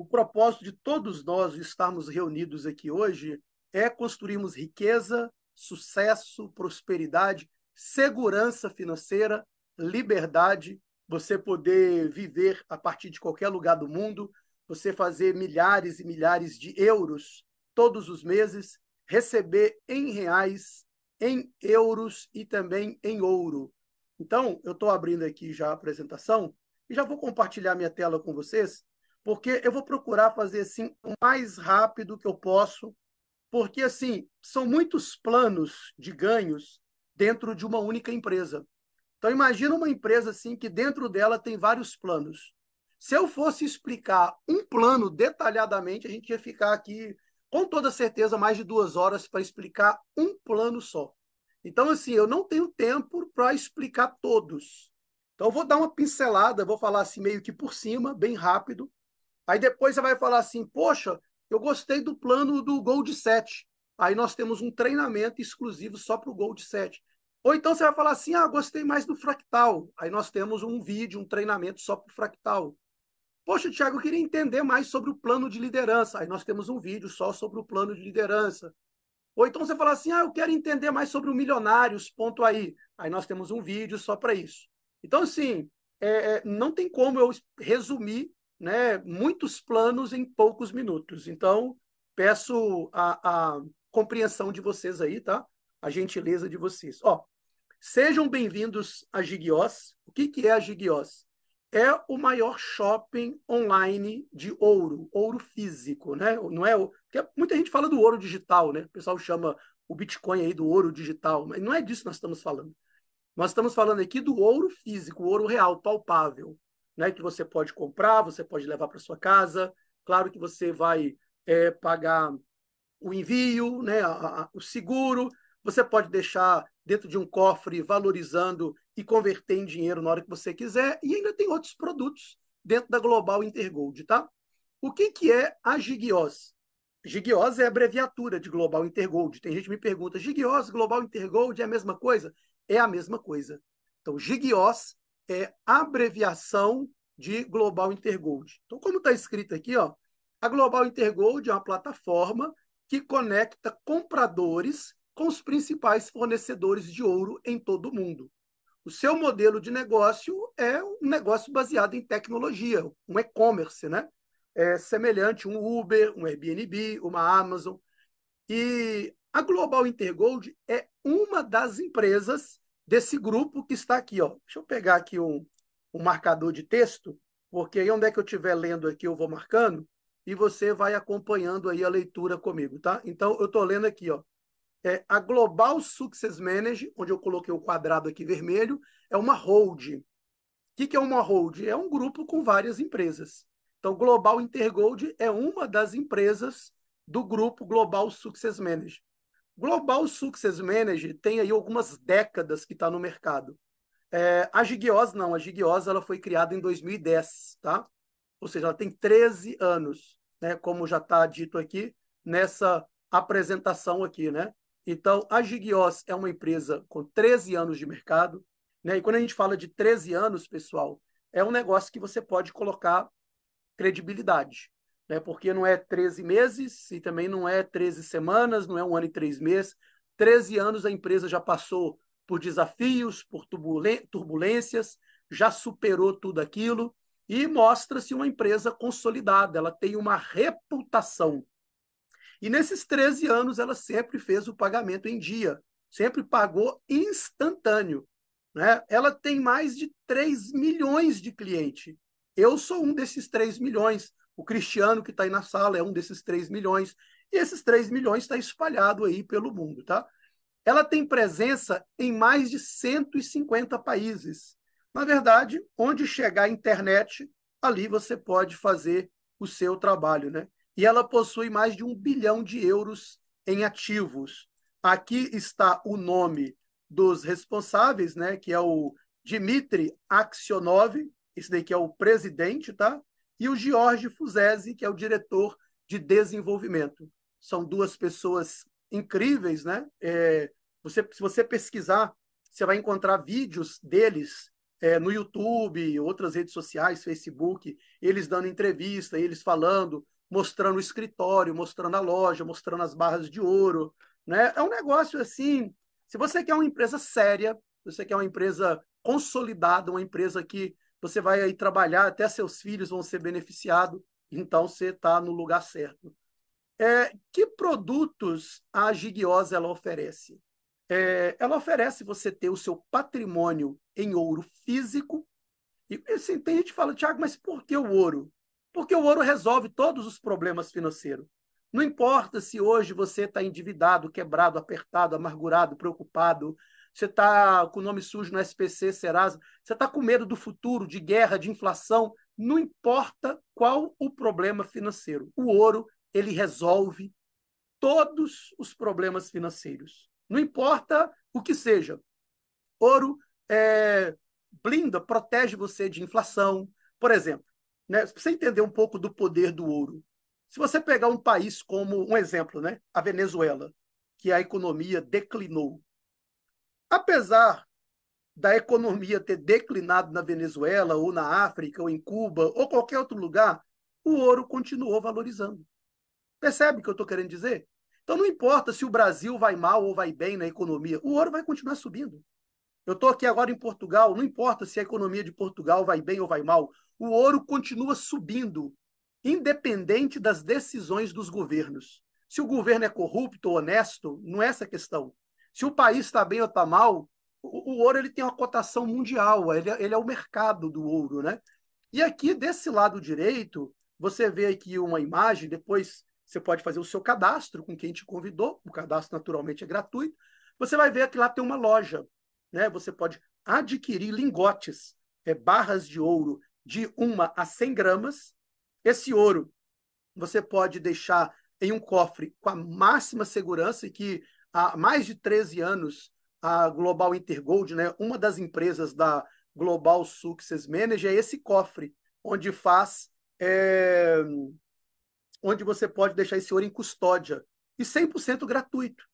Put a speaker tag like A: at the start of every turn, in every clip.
A: O propósito de todos nós estarmos reunidos aqui hoje é construirmos riqueza, sucesso, prosperidade, segurança financeira, liberdade, você poder viver a partir de qualquer lugar do mundo, você fazer milhares e milhares de euros todos os meses, receber em reais, em euros e também em ouro. Então, eu estou abrindo aqui já a apresentação e já vou compartilhar minha tela com vocês, porque eu vou procurar fazer assim o mais rápido que eu posso, porque assim são muitos planos de ganhos dentro de uma única empresa. Então imagina uma empresa assim que dentro dela tem vários planos. Se eu fosse explicar um plano detalhadamente, a gente ia ficar aqui com toda certeza mais de duas horas para explicar um plano só. Então, assim, eu não tenho tempo para explicar todos. Então, eu vou dar uma pincelada, vou falar assim meio que por cima, bem rápido. Aí depois você vai falar assim, poxa, eu gostei do plano do Gold 7. Aí nós temos um treinamento exclusivo só para o Gold 7. Ou então você vai falar assim, ah, gostei mais do fractal. Aí nós temos um vídeo, um treinamento só para o fractal. Poxa, Tiago, eu queria entender mais sobre o plano de liderança. Aí nós temos um vídeo só sobre o plano de liderança. Ou então você fala assim, ah, eu quero entender mais sobre o milionários, ponto aí. Aí nós temos um vídeo só para isso. Então, assim, é, é, não tem como eu resumir né, muitos planos em poucos minutos. Então, peço a, a compreensão de vocês aí, tá? A gentileza de vocês. Ó, sejam bem-vindos a Gigiós. O que, que é a Gigiós? é o maior shopping online de ouro, ouro físico, né? Não é porque muita gente fala do ouro digital, né? O pessoal chama o Bitcoin aí do ouro digital, mas não é disso que nós estamos falando. Nós estamos falando aqui do ouro físico, ouro real, palpável, né? Que você pode comprar, você pode levar para sua casa. Claro que você vai é, pagar o envio, né? A, a, o seguro. Você pode deixar dentro de um cofre valorizando e converter em dinheiro na hora que você quiser. E ainda tem outros produtos dentro da Global Intergold, tá? O que, que é a Gigios? Gigios é a abreviatura de Global Intergold. Tem gente que me pergunta, Gigios, Global Intergold é a mesma coisa? É a mesma coisa. Então, Gigios é abreviação de Global Intergold. Então, como está escrito aqui, ó, a Global Intergold é uma plataforma que conecta compradores com os principais fornecedores de ouro em todo o mundo. O seu modelo de negócio é um negócio baseado em tecnologia, um e-commerce, né? É semelhante um Uber, um Airbnb, uma Amazon. E a Global Intergold é uma das empresas desse grupo que está aqui. Ó. Deixa eu pegar aqui um, um marcador de texto, porque aí onde é que eu estiver lendo aqui, eu vou marcando, e você vai acompanhando aí a leitura comigo, tá? Então, eu estou lendo aqui, ó. É, a Global Success Manager, onde eu coloquei o quadrado aqui vermelho, é uma hold. O que, que é uma hold? É um grupo com várias empresas. Então, Global Intergold é uma das empresas do grupo Global Success Manager. Global Success Manager tem aí algumas décadas que está no mercado. É, a Gigios não, a Gigios ela foi criada em 2010, tá? Ou seja, ela tem 13 anos, né? Como já está dito aqui nessa apresentação aqui, né? Então, a Gigios é uma empresa com 13 anos de mercado. Né? E quando a gente fala de 13 anos, pessoal, é um negócio que você pode colocar credibilidade. Né? Porque não é 13 meses e também não é 13 semanas, não é um ano e três meses. 13 anos a empresa já passou por desafios, por turbulências, já superou tudo aquilo e mostra-se uma empresa consolidada, ela tem uma reputação e nesses 13 anos, ela sempre fez o pagamento em dia, sempre pagou instantâneo. Né? Ela tem mais de 3 milhões de clientes. Eu sou um desses 3 milhões. O Cristiano, que está aí na sala, é um desses 3 milhões. E esses 3 milhões está espalhado aí pelo mundo. Tá? Ela tem presença em mais de 150 países. Na verdade, onde chegar a internet, ali você pode fazer o seu trabalho. Né? e ela possui mais de um bilhão de euros em ativos. Aqui está o nome dos responsáveis, né, que é o Dmitry Aksionov, esse daqui é o presidente, tá? E o Jorge Fuzese, que é o diretor de desenvolvimento. São duas pessoas incríveis, né? É, você, se você pesquisar, você vai encontrar vídeos deles é, no YouTube, outras redes sociais, Facebook, eles dando entrevista, eles falando, mostrando o escritório, mostrando a loja, mostrando as barras de ouro. Né? É um negócio assim. Se você quer uma empresa séria, você quer uma empresa consolidada, uma empresa que você vai aí trabalhar, até seus filhos vão ser beneficiados, então você está no lugar certo. É, que produtos a Gigiosa ela oferece? É, ela oferece você ter o seu patrimônio em ouro físico. E assim, tem gente que fala, Tiago, mas por que o ouro? Porque o ouro resolve todos os problemas financeiros. Não importa se hoje você está endividado, quebrado, apertado, amargurado, preocupado, você está com o nome sujo no SPC, Serasa, você está com medo do futuro, de guerra, de inflação, não importa qual o problema financeiro. O ouro, ele resolve todos os problemas financeiros. Não importa o que seja. Ouro é, blinda, protege você de inflação. Por exemplo, né, para você entender um pouco do poder do ouro, se você pegar um país como um exemplo, né, a Venezuela, que a economia declinou, apesar da economia ter declinado na Venezuela, ou na África, ou em Cuba, ou qualquer outro lugar, o ouro continuou valorizando. Percebe o que eu estou querendo dizer? Então não importa se o Brasil vai mal ou vai bem na economia, o ouro vai continuar subindo. Eu estou aqui agora em Portugal, não importa se a economia de Portugal vai bem ou vai mal, o ouro continua subindo, independente das decisões dos governos. Se o governo é corrupto ou honesto, não é essa a questão. Se o país está bem ou está mal, o, o, ouro ele tem uma cotação mundial, ele, é, ele é o mercado do ouro, né? E aqui, desse lado direito, você vê aqui uma imagem, depois você pode fazer o seu cadastro com quem te convidou, o cadastro naturalmente é gratuito. Você vai ver que lá tem uma loja, né? Você pode adquirir lingotes, é, barras de ouro de uma a 100 gramas. Esse ouro você pode deixar em um cofre com a máxima segurança e que há mais de 13 anos a Global Intergold, né, uma das empresas da Global Success Manager, é esse cofre, onde faz. É, onde você pode deixar esse ouro em custódia e 100% gratuito.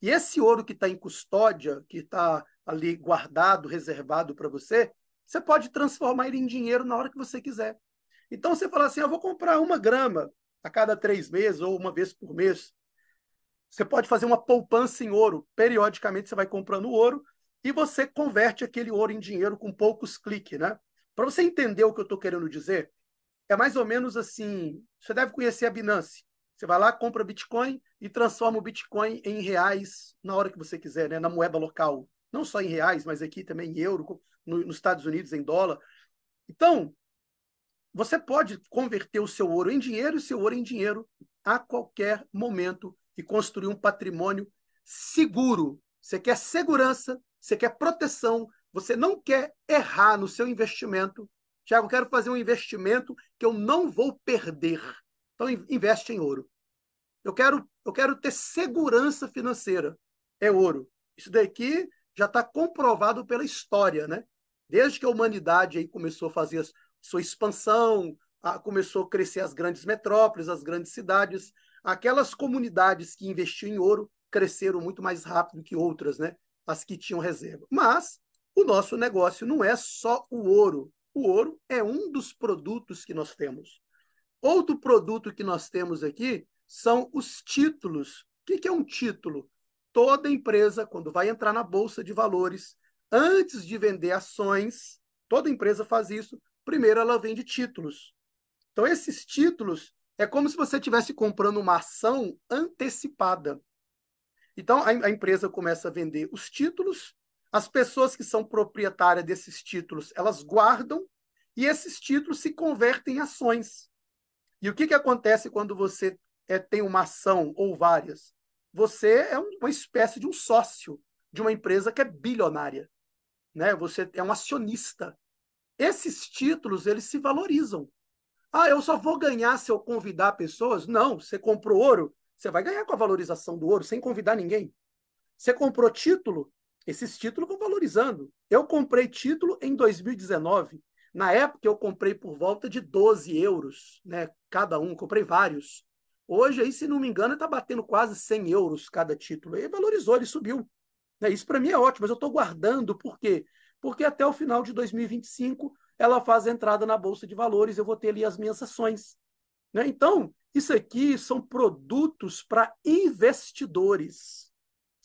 A: E esse ouro que está em custódia, que está ali guardado, reservado para você, você pode transformar ele em dinheiro na hora que você quiser. Então você fala assim: eu vou comprar uma grama a cada três meses ou uma vez por mês. Você pode fazer uma poupança em ouro. Periodicamente você vai comprando ouro e você converte aquele ouro em dinheiro com poucos cliques, né? Para você entender o que eu estou querendo dizer, é mais ou menos assim. Você deve conhecer a Binance. Você vai lá, compra Bitcoin e transforma o Bitcoin em reais na hora que você quiser, né? na moeda local. Não só em reais, mas aqui também em euro, no, nos Estados Unidos em dólar. Então, você pode converter o seu ouro em dinheiro e o seu ouro em dinheiro a qualquer momento e construir um patrimônio seguro. Você quer segurança, você quer proteção, você não quer errar no seu investimento. Tiago, quero fazer um investimento que eu não vou perder. Então, investe em ouro. Eu quero, eu quero ter segurança financeira. É ouro. Isso daqui já está comprovado pela história, né? Desde que a humanidade aí começou a fazer a sua expansão, a, começou a crescer as grandes metrópoles, as grandes cidades, aquelas comunidades que investiam em ouro cresceram muito mais rápido que outras, né? As que tinham reserva. Mas o nosso negócio não é só o ouro. O ouro é um dos produtos que nós temos. Outro produto que nós temos aqui são os títulos. O que é um título? Toda empresa, quando vai entrar na bolsa de valores, antes de vender ações, toda empresa faz isso. Primeiro, ela vende títulos. Então, esses títulos é como se você estivesse comprando uma ação antecipada. Então, a, a empresa começa a vender os títulos, as pessoas que são proprietárias desses títulos, elas guardam e esses títulos se convertem em ações. E o que, que acontece quando você é, tem uma ação ou várias? Você é uma espécie de um sócio de uma empresa que é bilionária. Né? Você é um acionista. Esses títulos eles se valorizam. Ah, eu só vou ganhar se eu convidar pessoas? Não, você comprou ouro, você vai ganhar com a valorização do ouro sem convidar ninguém. Você comprou título, esses títulos vão valorizando. Eu comprei título em 2019. Na época, eu comprei por volta de 12 euros, né? Cada um, comprei vários. Hoje, aí, se não me engano, está batendo quase 100 euros cada título. Ele valorizou, ele subiu. Né? Isso para mim é ótimo, mas eu estou guardando, por quê? Porque até o final de 2025 ela faz entrada na Bolsa de Valores, eu vou ter ali as minhas ações. Né? Então, isso aqui são produtos para investidores.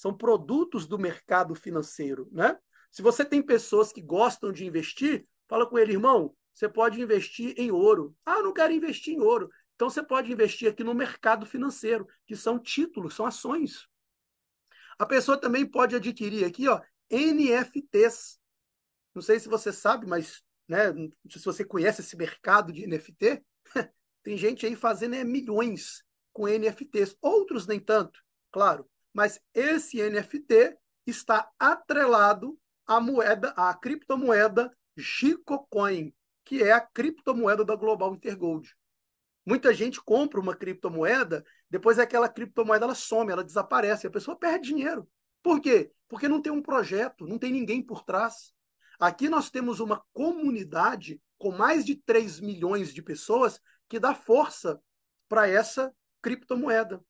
A: São produtos do mercado financeiro. Né? Se você tem pessoas que gostam de investir, fala com ele, irmão, você pode investir em ouro. Ah, não quero investir em ouro. Então você pode investir aqui no mercado financeiro, que são títulos, são ações. A pessoa também pode adquirir aqui, ó, NFTs. Não sei se você sabe, mas né, se você conhece esse mercado de NFT. Tem gente aí fazendo é, milhões com NFTs, outros nem tanto, claro. Mas esse NFT está atrelado à moeda, à criptomoeda Gicocoin, que é a criptomoeda da Global Intergold. Muita gente compra uma criptomoeda, depois aquela criptomoeda ela some, ela desaparece, a pessoa perde dinheiro. Por quê? Porque não tem um projeto, não tem ninguém por trás. Aqui nós temos uma comunidade com mais de 3 milhões de pessoas que dá força para essa criptomoeda.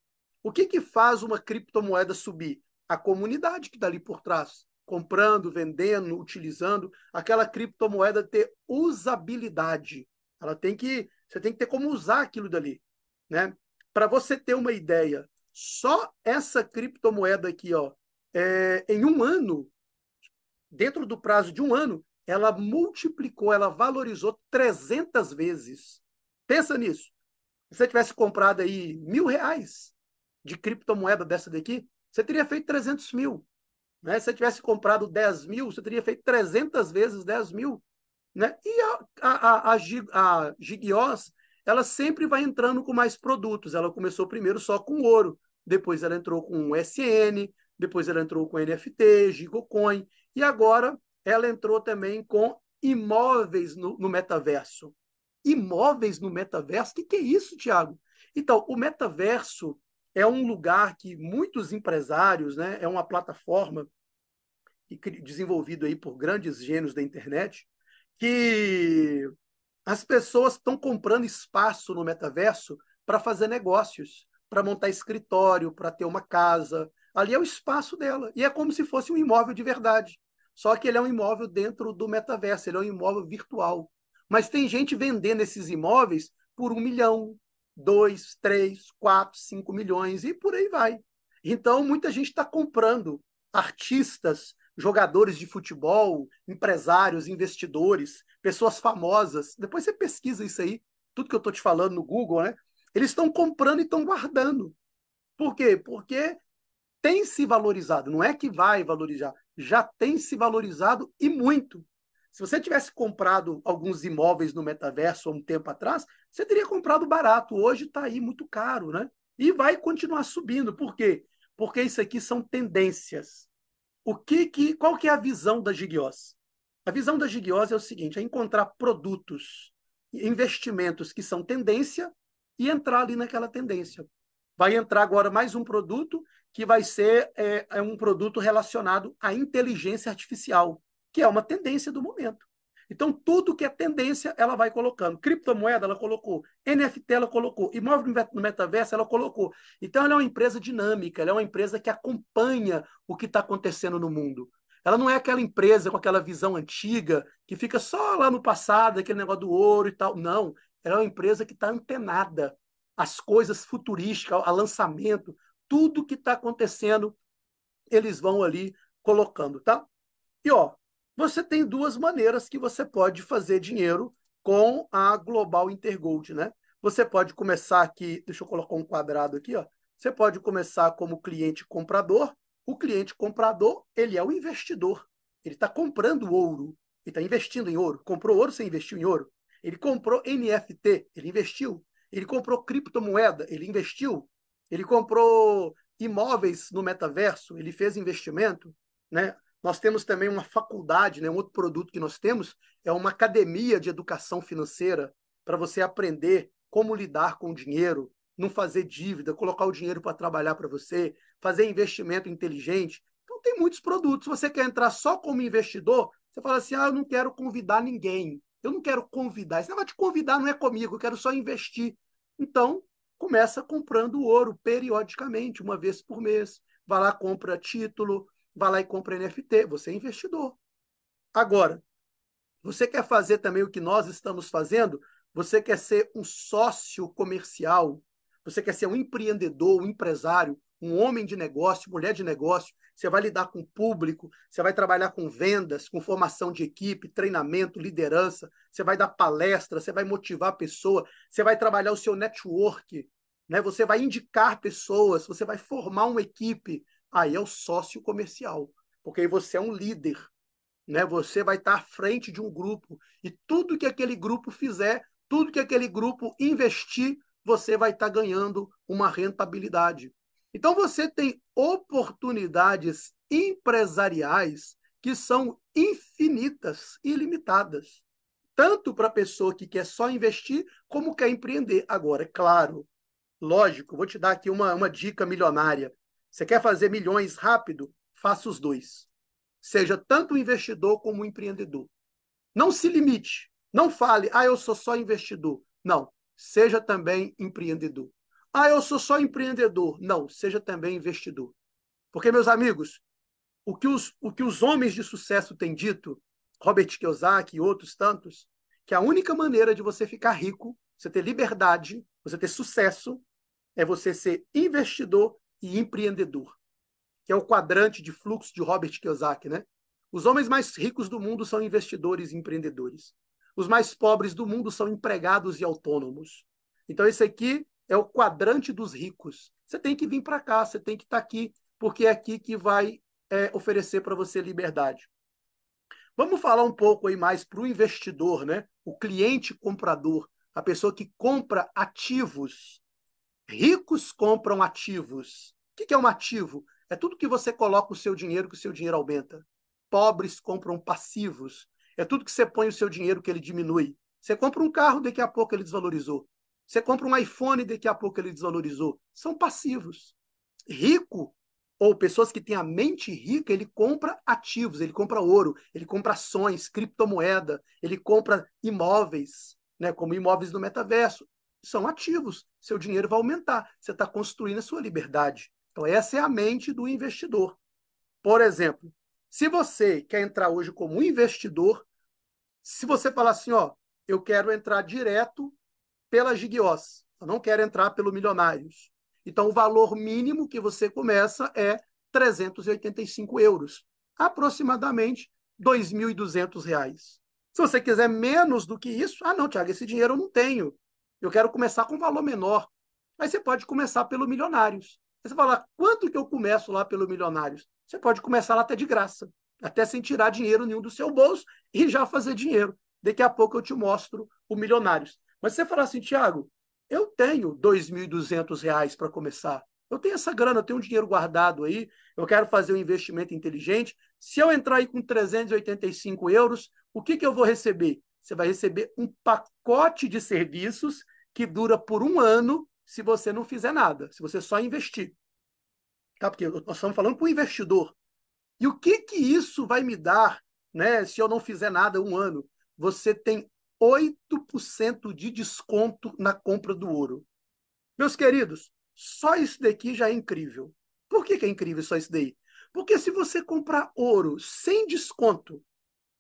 A: O que, que faz uma criptomoeda subir? A comunidade que está ali por trás, comprando, vendendo, utilizando, aquela criptomoeda ter usabilidade. Ela tem que você tem que ter como usar aquilo dali, né? Para você ter uma ideia, só essa criptomoeda aqui, ó, é, em um ano, dentro do prazo de um ano, ela multiplicou, ela valorizou 300 vezes. Pensa nisso. Se você tivesse comprado aí mil reais de criptomoeda dessa daqui, você teria feito 300 mil. Né? Se você tivesse comprado 10 mil, você teria feito 300 vezes 10 mil. Né? E a, a, a, a Gigios, ela sempre vai entrando com mais produtos. Ela começou primeiro só com ouro, depois ela entrou com SN, depois ela entrou com NFT, Gigocoin, e agora ela entrou também com imóveis no, no metaverso. Imóveis no metaverso? O que, que é isso, Tiago? Então, o metaverso é um lugar que muitos empresários, né, é uma plataforma desenvolvida aí por grandes gênios da internet, que as pessoas estão comprando espaço no metaverso para fazer negócios, para montar escritório, para ter uma casa. Ali é o espaço dela. E é como se fosse um imóvel de verdade. Só que ele é um imóvel dentro do metaverso, ele é um imóvel virtual. Mas tem gente vendendo esses imóveis por um milhão, dois, três, quatro, cinco milhões e por aí vai. Então, muita gente está comprando artistas, jogadores de futebol, empresários, investidores, pessoas famosas. Depois você pesquisa isso aí, tudo que eu estou te falando no Google, né? Eles estão comprando e estão guardando. Por quê? Porque tem se valorizado. Não é que vai valorizar, já tem se valorizado e muito. Se você tivesse comprado alguns imóveis no metaverso há um tempo atrás, você teria comprado barato. Hoje está aí muito caro, né? E vai continuar subindo. Por quê? Porque isso aqui são tendências o que, que qual que é a visão da Gigios? A visão da Gigios é o seguinte: é encontrar produtos, investimentos que são tendência e entrar ali naquela tendência. Vai entrar agora mais um produto que vai ser é, é um produto relacionado à inteligência artificial, que é uma tendência do momento. Então, tudo que é tendência, ela vai colocando. Criptomoeda, ela colocou. NFT, ela colocou. Imóvel no metaverso, ela colocou. Então, ela é uma empresa dinâmica, ela é uma empresa que acompanha o que está acontecendo no mundo. Ela não é aquela empresa com aquela visão antiga, que fica só lá no passado, aquele negócio do ouro e tal. Não. Ela é uma empresa que está antenada às coisas futurísticas, ao lançamento, tudo que está acontecendo, eles vão ali colocando, tá? E ó, você tem duas maneiras que você pode fazer dinheiro com a Global Intergold, né? Você pode começar aqui, deixa eu colocar um quadrado aqui, ó. Você pode começar como cliente comprador. O cliente comprador, ele é o investidor. Ele está comprando ouro, ele está investindo em ouro. Comprou ouro, você investiu em ouro. Ele comprou NFT, ele investiu. Ele comprou criptomoeda, ele investiu. Ele comprou imóveis no metaverso, ele fez investimento, né? Nós temos também uma faculdade, né? um outro produto que nós temos é uma academia de educação financeira para você aprender como lidar com o dinheiro, não fazer dívida, colocar o dinheiro para trabalhar para você, fazer investimento inteligente. Então, tem muitos produtos. Se você quer entrar só como investidor, você fala assim: ah, eu não quero convidar ninguém. Eu não quero convidar. Esse negócio de convidar não é comigo, eu quero só investir. Então, começa comprando ouro periodicamente, uma vez por mês. Vai lá, compra título, vai lá e compra NFT, você é investidor. Agora, você quer fazer também o que nós estamos fazendo? Você quer ser um sócio comercial? Você quer ser um empreendedor, um empresário, um homem de negócio, mulher de negócio? Você vai lidar com o público, você vai trabalhar com vendas, com formação de equipe, treinamento, liderança, você vai dar palestra, você vai motivar a pessoa, você vai trabalhar o seu network, né? você vai indicar pessoas, você vai formar uma equipe. Aí é o sócio comercial, porque aí você é um líder, né? Você vai estar à frente de um grupo e tudo que aquele grupo fizer, tudo que aquele grupo investir, você vai estar ganhando uma rentabilidade. Então você tem oportunidades empresariais que são infinitas, ilimitadas, tanto para a pessoa que quer só investir, como quer empreender. Agora, é claro, lógico, vou te dar aqui uma, uma dica milionária. Você quer fazer milhões rápido? Faça os dois seja tanto investidor como empreendedor. Não se limite. Não fale, ah, eu sou só investidor. Não, seja também empreendedor. Ah, eu sou só empreendedor. Não, seja também investidor. Porque, meus amigos, o que os, o que os homens de sucesso têm dito, Robert Kiyosaki e outros tantos, que a única maneira de você ficar rico, você ter liberdade, você ter sucesso, é você ser investidor e empreendedor que é o quadrante de fluxo de Robert Kiyosaki, né? Os homens mais ricos do mundo são investidores e empreendedores. Os mais pobres do mundo são empregados e autônomos. Então esse aqui é o quadrante dos ricos. Você tem que vir para cá, você tem que estar tá aqui, porque é aqui que vai é, oferecer para você liberdade. Vamos falar um pouco aí mais para o investidor, né? O cliente comprador, a pessoa que compra ativos. Ricos compram ativos. O que é um ativo? É tudo que você coloca o seu dinheiro que o seu dinheiro aumenta. Pobres compram passivos. É tudo que você põe o seu dinheiro que ele diminui. Você compra um carro, daqui a pouco ele desvalorizou. Você compra um iPhone, daqui a pouco ele desvalorizou. São passivos. Rico, ou pessoas que têm a mente rica, ele compra ativos, ele compra ouro, ele compra ações, criptomoeda, ele compra imóveis, né, como imóveis do metaverso. São ativos. Seu dinheiro vai aumentar. Você está construindo a sua liberdade. Então, essa é a mente do investidor. Por exemplo, se você quer entrar hoje como investidor, se você falar assim, ó, eu quero entrar direto pela Gigios, eu não quero entrar pelo Milionários. Então, o valor mínimo que você começa é 385 euros, aproximadamente R$ 2.200. Se você quiser menos do que isso, ah, não, Tiago, esse dinheiro eu não tenho. Eu quero começar com um valor menor. Aí você pode começar pelo Milionários. Você fala, quanto que eu começo lá pelo Milionários? Você pode começar lá até de graça, até sem tirar dinheiro nenhum do seu bolso e já fazer dinheiro. Daqui a pouco eu te mostro o Milionários. Mas você fala assim, Tiago, eu tenho R$ 2.200 para começar. Eu tenho essa grana, eu tenho um dinheiro guardado aí, eu quero fazer um investimento inteligente. Se eu entrar aí com 385 euros, o que, que eu vou receber? Você vai receber um pacote de serviços que dura por um ano se você não fizer nada, se você só investir. Tá? Porque nós estamos falando para o investidor. E o que, que isso vai me dar né, se eu não fizer nada um ano? Você tem 8% de desconto na compra do ouro. Meus queridos, só isso daqui já é incrível. Por que, que é incrível só isso daí? Porque se você comprar ouro sem desconto,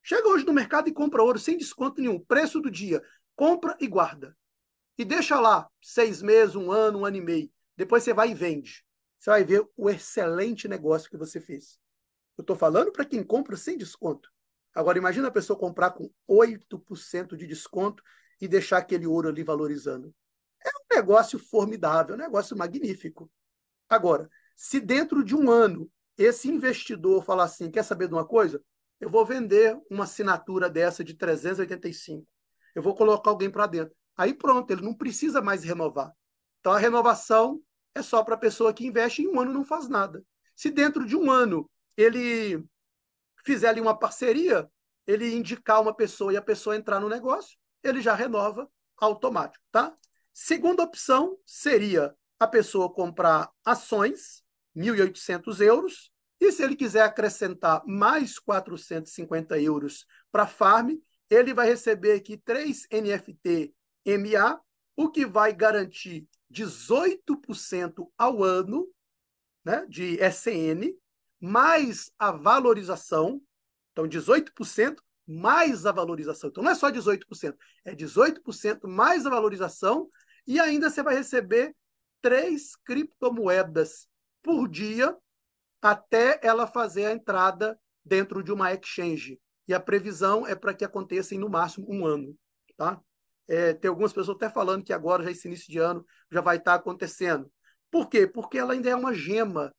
A: chega hoje no mercado e compra ouro sem desconto nenhum, preço do dia, compra e guarda e deixa lá seis meses, um ano, um ano e meio. Depois você vai e vende. Você vai ver o excelente negócio que você fez. Eu estou falando para quem compra sem desconto. Agora, imagina a pessoa comprar com 8% de desconto e deixar aquele ouro ali valorizando. É um negócio formidável, um negócio magnífico. Agora, se dentro de um ano esse investidor falar assim, quer saber de uma coisa? Eu vou vender uma assinatura dessa de 385. Eu vou colocar alguém para dentro. Aí pronto, ele não precisa mais renovar. Então a renovação é só para a pessoa que investe em um ano não faz nada. Se dentro de um ano ele fizer ali uma parceria, ele indicar uma pessoa e a pessoa entrar no negócio, ele já renova automático, tá? Segunda opção seria a pessoa comprar ações, 1.800 euros, e se ele quiser acrescentar mais 450 euros para a farm, ele vai receber aqui três NFT MA, o que vai garantir 18% ao ano né, de SN, mais a valorização, então 18% mais a valorização. Então não é só 18%, é 18% mais a valorização e ainda você vai receber três criptomoedas por dia até ela fazer a entrada dentro de uma exchange. E a previsão é para que aconteça em no máximo um ano. Tá? É, tem algumas pessoas até falando que agora, já esse início de ano, já vai estar acontecendo. Por quê? Porque ela ainda é uma gema.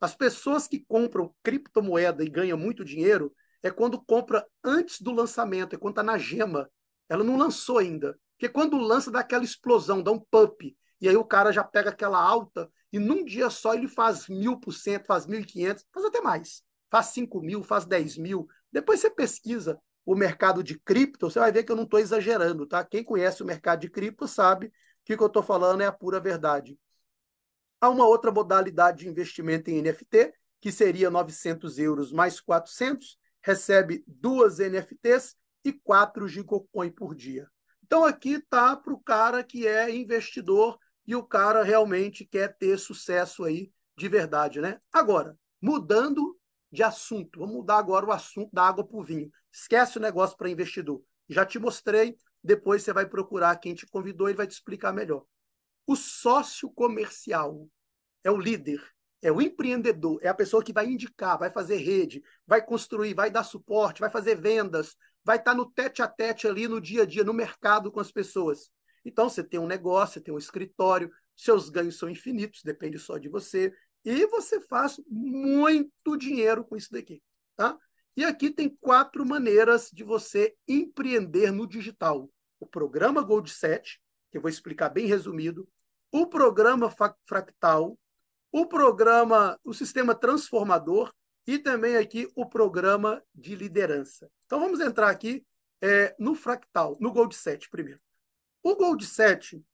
A: As pessoas que compram criptomoeda e ganham muito dinheiro é quando compra antes do lançamento, é quando está na gema. Ela não lançou ainda. Porque quando lança, dá aquela explosão, dá um pump. E aí o cara já pega aquela alta e num dia só ele faz mil por cento, faz mil e quinhentos, faz até mais. Faz cinco mil, faz dez mil. Depois você pesquisa o mercado de cripto, você vai ver que eu não estou exagerando, tá? Quem conhece o mercado de cripto sabe que o que eu estou falando é a pura verdade. Há uma outra modalidade de investimento em NFT, que seria 900 euros mais 400, recebe duas NFTs e quatro Gigocoin por dia. Então aqui está para o cara que é investidor e o cara realmente quer ter sucesso aí de verdade, né? Agora, mudando de assunto, vamos mudar agora o assunto da água para o vinho. Esquece o negócio para investidor. Já te mostrei, depois você vai procurar quem te convidou e vai te explicar melhor. O sócio comercial é o líder, é o empreendedor, é a pessoa que vai indicar, vai fazer rede, vai construir, vai dar suporte, vai fazer vendas, vai estar no tete a tete ali no dia a dia, no mercado com as pessoas. Então, você tem um negócio, você tem um escritório, seus ganhos são infinitos, depende só de você, e você faz muito dinheiro com isso daqui. Tá? E aqui tem quatro maneiras de você empreender no digital. O programa Gold 7, que eu vou explicar bem resumido, o programa Fractal, o programa, o sistema transformador e também aqui o programa de liderança. Então vamos entrar aqui é, no fractal, no Gold 7 primeiro. O Gold 7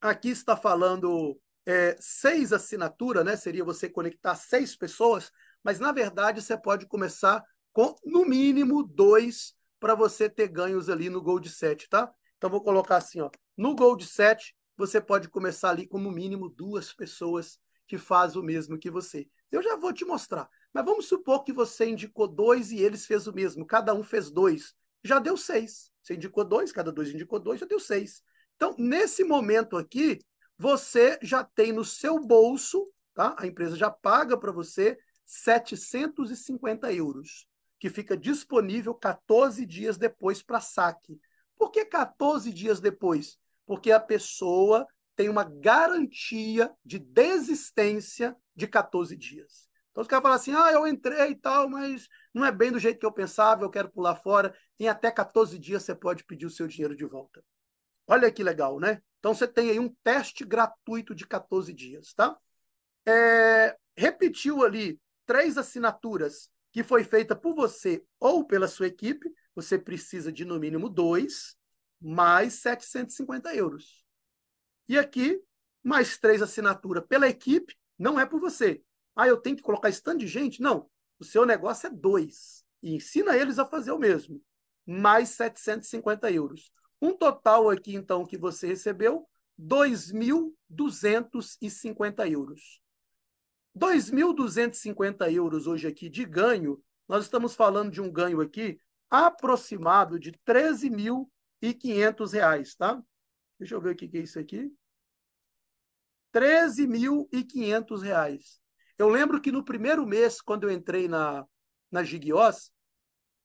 A: aqui está falando é, seis assinaturas, né? Seria você conectar seis pessoas, mas na verdade você pode começar com no mínimo dois para você ter ganhos ali no Gold 7, tá? Então vou colocar assim, ó. No Gold 7, você pode começar ali com no mínimo duas pessoas que fazem o mesmo que você. Eu já vou te mostrar. Mas vamos supor que você indicou dois e eles fez o mesmo. Cada um fez dois. Já deu seis. Você indicou dois, cada dois indicou dois, já deu seis. Então, nesse momento aqui, você já tem no seu bolso, tá? A empresa já paga para você 750 euros, que fica disponível 14 dias depois para saque. Por que 14 dias depois? Porque a pessoa tem uma garantia de desistência de 14 dias. Então os caras falam assim: ah, eu entrei e tal, mas não é bem do jeito que eu pensava, eu quero pular fora. Em até 14 dias você pode pedir o seu dinheiro de volta. Olha que legal, né? Então você tem aí um teste gratuito de 14 dias, tá? É, repetiu ali três assinaturas que foi feita por você ou pela sua equipe, você precisa de no mínimo dois, mais 750 euros. E aqui, mais três assinaturas pela equipe, não é por você, ah, eu tenho que colocar esse tanto de gente? Não. O seu negócio é dois. E ensina eles a fazer o mesmo. Mais 750 euros. Um total aqui, então, que você recebeu, 2.250 euros. 2.250 euros hoje aqui de ganho, nós estamos falando de um ganho aqui aproximado de 13.500 reais, tá? Deixa eu ver o que é isso aqui. 13.500 reais. Eu lembro que no primeiro mês, quando eu entrei na, na Gigiós,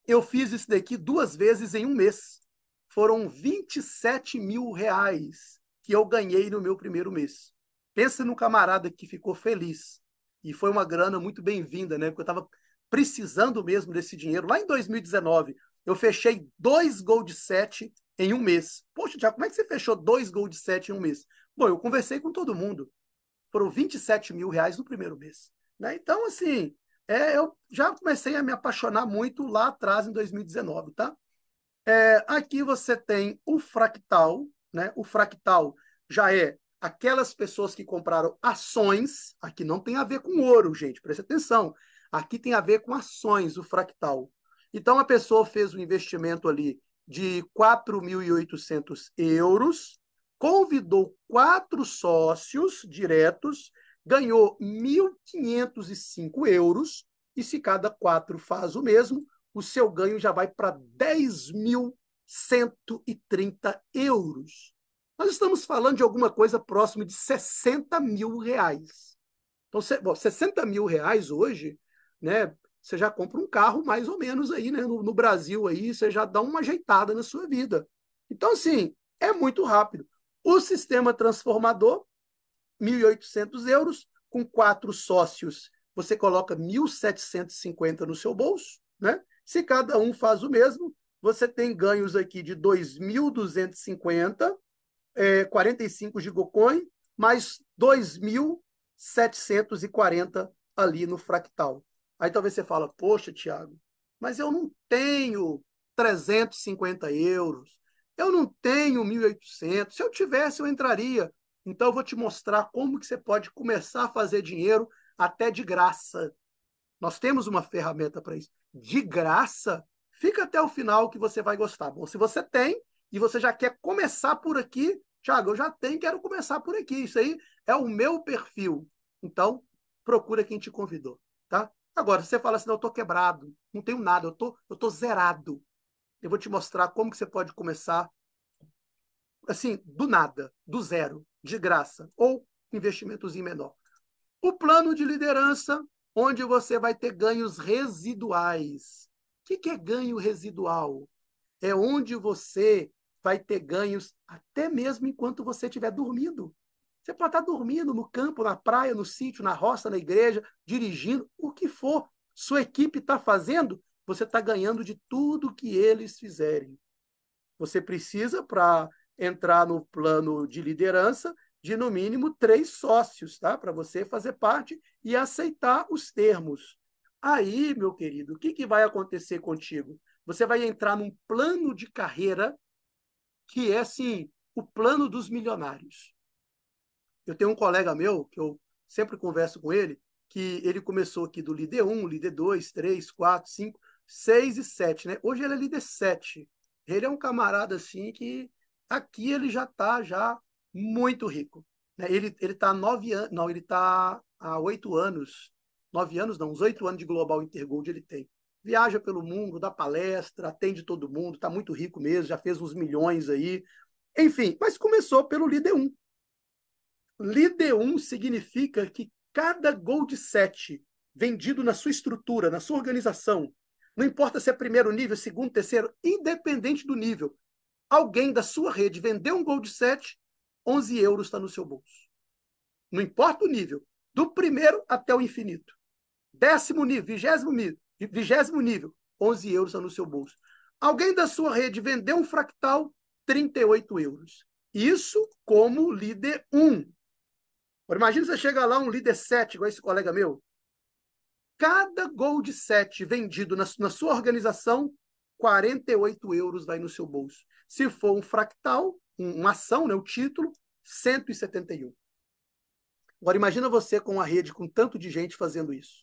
A: eu fiz isso daqui duas vezes em um mês. Foram 27 mil reais que eu ganhei no meu primeiro mês. Pensa num camarada que ficou feliz. E foi uma grana muito bem-vinda, né? Porque eu estava precisando mesmo desse dinheiro. Lá em 2019, eu fechei dois Gold 7 em um mês. Poxa, Tiago, como é que você fechou dois Gold 7 em um mês? Bom, eu conversei com todo mundo foram 27 mil reais no primeiro mês. Né? Então, assim, é, eu já comecei a me apaixonar muito lá atrás, em 2019. Tá? É, aqui você tem o fractal. Né? O fractal já é aquelas pessoas que compraram ações. Aqui não tem a ver com ouro, gente, preste atenção. Aqui tem a ver com ações, o fractal. Então, a pessoa fez um investimento ali de 4.800 euros convidou quatro sócios diretos, ganhou 1.505 euros, e se cada quatro faz o mesmo, o seu ganho já vai para 10.130 euros. Nós estamos falando de alguma coisa próximo de 60 mil reais. Então, 60 mil reais hoje, né? Você já compra um carro mais ou menos aí, né? No, no Brasil aí, você já dá uma ajeitada na sua vida. Então, assim, é muito rápido. O sistema transformador, 1.800 euros, com quatro sócios, você coloca 1.750 no seu bolso, né? Se cada um faz o mesmo, você tem ganhos aqui de 2.250, é, 45 gigacoin, mais 2.740 ali no fractal. Aí talvez você fala, poxa, Tiago, mas eu não tenho 350 euros, eu não tenho 1.800, se eu tivesse eu entraria. Então eu vou te mostrar como que você pode começar a fazer dinheiro até de graça. Nós temos uma ferramenta para isso. De graça, fica até o final que você vai gostar. Bom, se você tem e você já quer começar por aqui, Tiago, eu já tenho, quero começar por aqui. Isso aí é o meu perfil. Então, procura quem te convidou, tá? Agora, você fala assim, não, eu estou quebrado, não tenho nada, eu tô, eu tô zerado. Eu vou te mostrar como que você pode começar assim, do nada, do zero, de graça, ou investimentos em menor. O plano de liderança, onde você vai ter ganhos residuais. O que é ganho residual? É onde você vai ter ganhos até mesmo enquanto você estiver dormindo. Você pode estar dormindo no campo, na praia, no sítio, na roça, na igreja, dirigindo, o que for. Sua equipe está fazendo, você está ganhando de tudo que eles fizerem. Você precisa, para entrar no plano de liderança, de no mínimo três sócios, tá? Para você fazer parte e aceitar os termos. Aí, meu querido, o que, que vai acontecer contigo? Você vai entrar num plano de carreira que é, assim, o plano dos milionários. Eu tenho um colega meu, que eu sempre converso com ele, que ele começou aqui do líder 1, líder 2, 3, 4, 5, 6 e 7, né? Hoje ele é líder 7. Ele é um camarada, assim, que aqui ele já está já muito rico. Né? Ele está há nove anos, não, ele está há oito anos, nove anos não, uns oito anos de Global Intergold ele tem. Viaja pelo mundo, dá palestra, atende todo mundo, está muito rico mesmo, já fez uns milhões aí. Enfim, mas começou pelo Líder 1. Líder 1 significa que cada Gold 7 vendido na sua estrutura, na sua organização, não importa se é primeiro nível, segundo, terceiro, independente do nível, alguém da sua rede vendeu um Gold 7, 11 euros está no seu bolso. Não importa o nível, do primeiro até o infinito. Décimo nível, vigésimo nível, vigésimo nível 11 euros está no seu bolso. Alguém da sua rede vendeu um fractal, 38 euros. Isso como líder 1. Agora, imagina você chega lá, um líder 7, igual esse colega meu. Cada Gold 7 vendido na, na sua organização, 48 euros vai no seu bolso. Se for um fractal, uma ação, né, o título, 171. Agora, imagina você com uma rede com tanto de gente fazendo isso.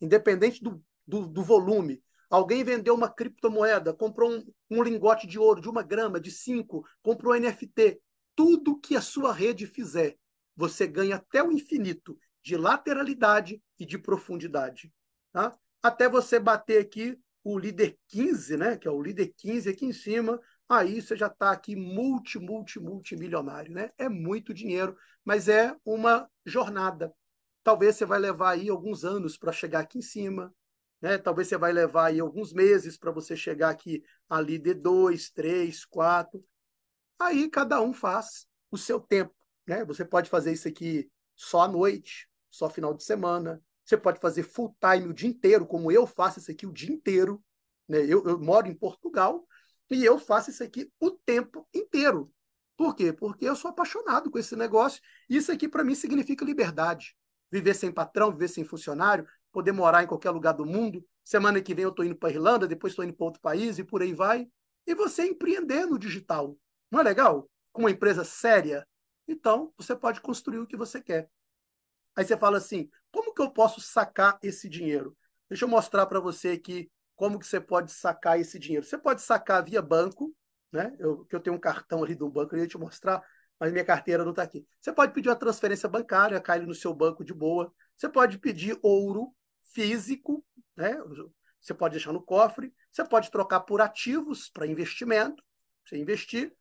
A: Independente do, do, do volume. Alguém vendeu uma criptomoeda, comprou um, um lingote de ouro de uma grama, de cinco, comprou NFT. Tudo que a sua rede fizer, você ganha até o infinito de lateralidade e de profundidade. Tá? Até você bater aqui o líder 15, né? que é o líder 15 aqui em cima, aí você já está aqui multi, multi, multimilionário. Né? É muito dinheiro, mas é uma jornada. Talvez você vai levar aí alguns anos para chegar aqui em cima, né? talvez você vai levar aí alguns meses para você chegar aqui ali de dois, três, quatro. Aí cada um faz o seu tempo. Né? Você pode fazer isso aqui só à noite, só final de semana. Você pode fazer full time o dia inteiro, como eu faço isso aqui o dia inteiro. Né? Eu, eu moro em Portugal, e eu faço isso aqui o tempo inteiro. Por quê? Porque eu sou apaixonado com esse negócio. Isso aqui, para mim, significa liberdade. Viver sem patrão, viver sem funcionário, poder morar em qualquer lugar do mundo. Semana que vem eu estou indo para a Irlanda, depois estou indo para outro país e por aí vai. E você empreender no digital. Não é legal? Com uma empresa séria. Então, você pode construir o que você quer. Aí você fala assim: como que eu posso sacar esse dinheiro? Deixa eu mostrar para você aqui como que você pode sacar esse dinheiro. Você pode sacar via banco, né? Eu, que eu tenho um cartão ali do banco, eu ia te mostrar, mas minha carteira não está aqui. Você pode pedir uma transferência bancária, cai no seu banco de boa. Você pode pedir ouro físico, né? você pode deixar no cofre, você pode trocar por ativos para investimento, você investir,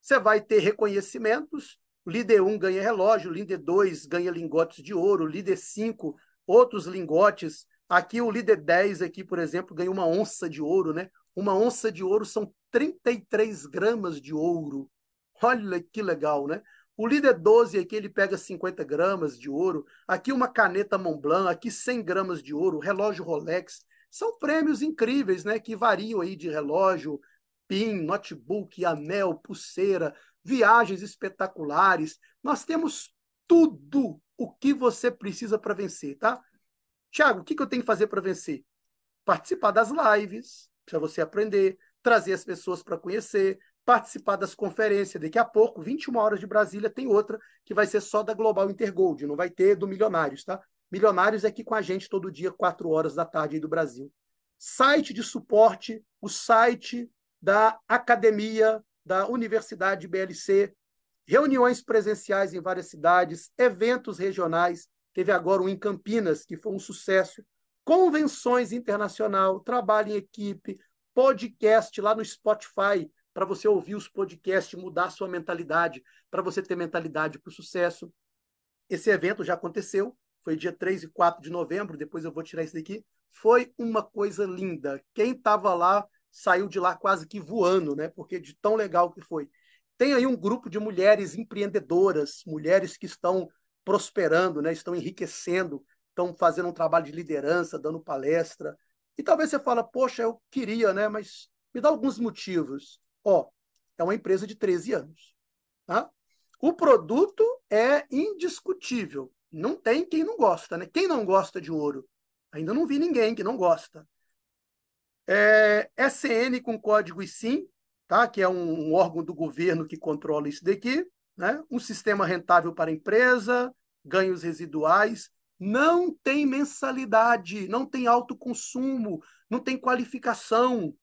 A: você vai ter reconhecimentos, líder 1 ganha relógio, líder 2 ganha lingotes de ouro, líder 5 outros lingotes. Aqui o líder 10 aqui, por exemplo, ganha uma onça de ouro, né? Uma onça de ouro são 33 gramas de ouro. Olha que legal, né? O líder 12 aqui, ele pega 50 gramas de ouro. Aqui uma caneta Montblanc, aqui 100 gramas de ouro, relógio Rolex. São prêmios incríveis, né? Que variam aí de relógio, PIN, notebook, anel, pulseira, viagens espetaculares. Nós temos tudo o que você precisa para vencer, tá? Tiago, o que, que eu tenho que fazer para vencer? Participar das lives, para você aprender, trazer as pessoas para conhecer, participar das conferências. Daqui a pouco, 21 horas de Brasília, tem outra que vai ser só da Global Intergold, não vai ter do Milionários, tá? Milionários é aqui com a gente todo dia, 4 horas da tarde aí do Brasil. Site de suporte, o site da academia da Universidade BLC, reuniões presenciais em várias cidades, eventos regionais. Teve agora um em Campinas, que foi um sucesso. Convenções internacional, trabalho em equipe, podcast lá no Spotify para você ouvir os podcasts, mudar sua mentalidade, para você ter mentalidade para o sucesso. Esse evento já aconteceu, foi dia 3 e 4 de novembro, depois eu vou tirar isso daqui. Foi uma coisa linda. Quem estava lá saiu de lá quase que voando, né? Porque de tão legal que foi. Tem aí um grupo de mulheres empreendedoras, mulheres que estão prosperando, né? Estão enriquecendo, estão fazendo um trabalho de liderança, dando palestra. E talvez você fala, poxa, eu queria, né? Mas me dá alguns motivos. Ó, é uma empresa de 13 anos. Tá? O produto é indiscutível. Não tem quem não gosta, né? Quem não gosta de ouro? Ainda não vi ninguém que não gosta. É, SN com código ISIM, tá? que é um, um órgão do governo que controla isso daqui. Né? Um sistema rentável para a empresa, ganhos residuais. Não tem mensalidade, não tem alto consumo, não tem qualificação.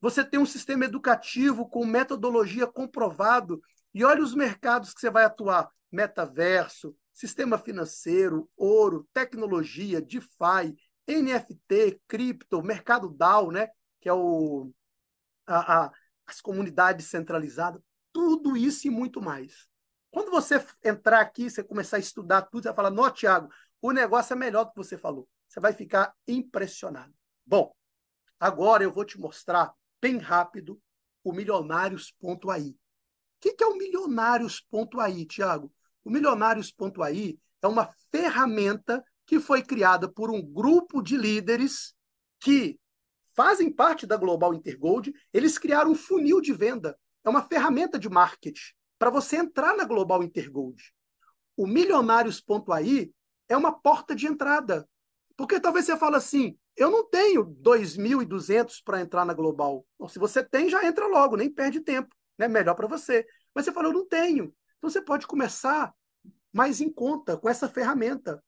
A: Você tem um sistema educativo com metodologia comprovado. E olha os mercados que você vai atuar: metaverso, sistema financeiro, ouro, tecnologia, DeFi, NFT, cripto, mercado DAO, né? que é o, a, a, as comunidades centralizadas, tudo isso e muito mais. Quando você entrar aqui, você começar a estudar tudo, você vai falar, não, Tiago, o negócio é melhor do que você falou. Você vai ficar impressionado. Bom, agora eu vou te mostrar bem rápido o milionários.ai. O que, que é o milionários.ai, Tiago? O milionários.ai é uma ferramenta que foi criada por um grupo de líderes que fazem parte da Global Intergold. Eles criaram um funil de venda. É uma ferramenta de marketing para você entrar na Global Intergold. O milionários.ai é uma porta de entrada. Porque talvez você fale assim, eu não tenho 2.200 para entrar na Global. Bom, se você tem, já entra logo, nem perde tempo. Né? Melhor para você. Mas você falou, eu não tenho. Então você pode começar mais em conta com essa ferramenta.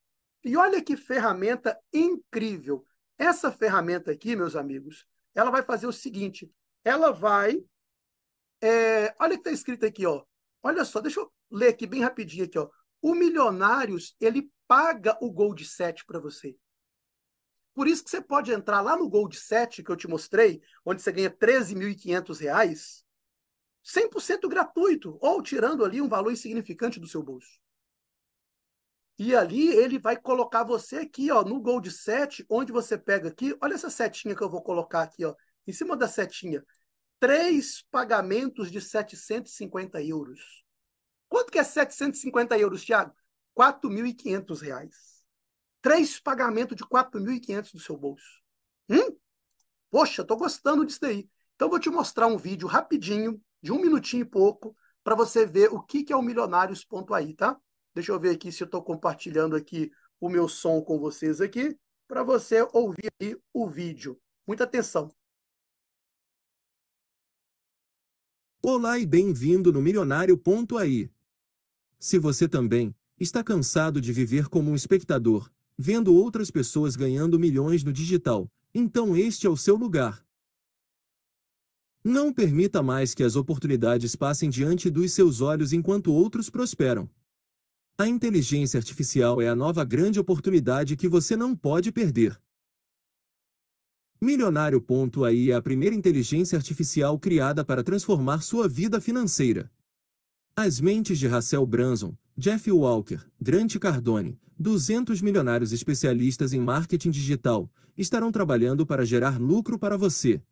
A: E olha que ferramenta incrível. Essa ferramenta aqui, meus amigos, ela vai fazer o seguinte: ela vai. É, olha que está escrito aqui, ó. Olha só, deixa eu ler aqui bem rapidinho aqui, ó. O Milionários, ele paga o Gold 7 para você. Por isso que você pode entrar lá no Gold 7 que eu te mostrei, onde você ganha R$ 13.500, 100% gratuito, ou tirando ali um valor insignificante do seu bolso. E ali ele vai colocar você aqui, ó, no Gold 7, onde você pega aqui, olha essa setinha que eu vou colocar aqui, ó, em cima da setinha. Três pagamentos de 750 euros. Quanto que é 750 euros, Thiago? R$ 4.500 três pagamentos de 4.500 do seu bolso. Hum? Poxa, estou gostando disso daí. Então, vou te mostrar um vídeo rapidinho, de um minutinho e pouco, para você ver o que, que é o milionários.ai, tá? Deixa eu ver aqui se eu estou compartilhando aqui o meu som com vocês aqui, para você ouvir o vídeo. Muita atenção.
B: Olá e bem-vindo no milionário.ai. Se você também está cansado de viver como um espectador, vendo outras pessoas ganhando milhões no digital, então este é o seu lugar. Não permita mais que as oportunidades passem diante dos seus olhos enquanto outros prosperam. A inteligência artificial é a nova grande oportunidade que você não pode perder. Milionário.ai é a primeira inteligência artificial criada para transformar sua vida financeira. As mentes de Russell Branson, Jeff Walker, Grant Cardone, 200 milionários especialistas em marketing digital, estarão trabalhando para gerar lucro para você.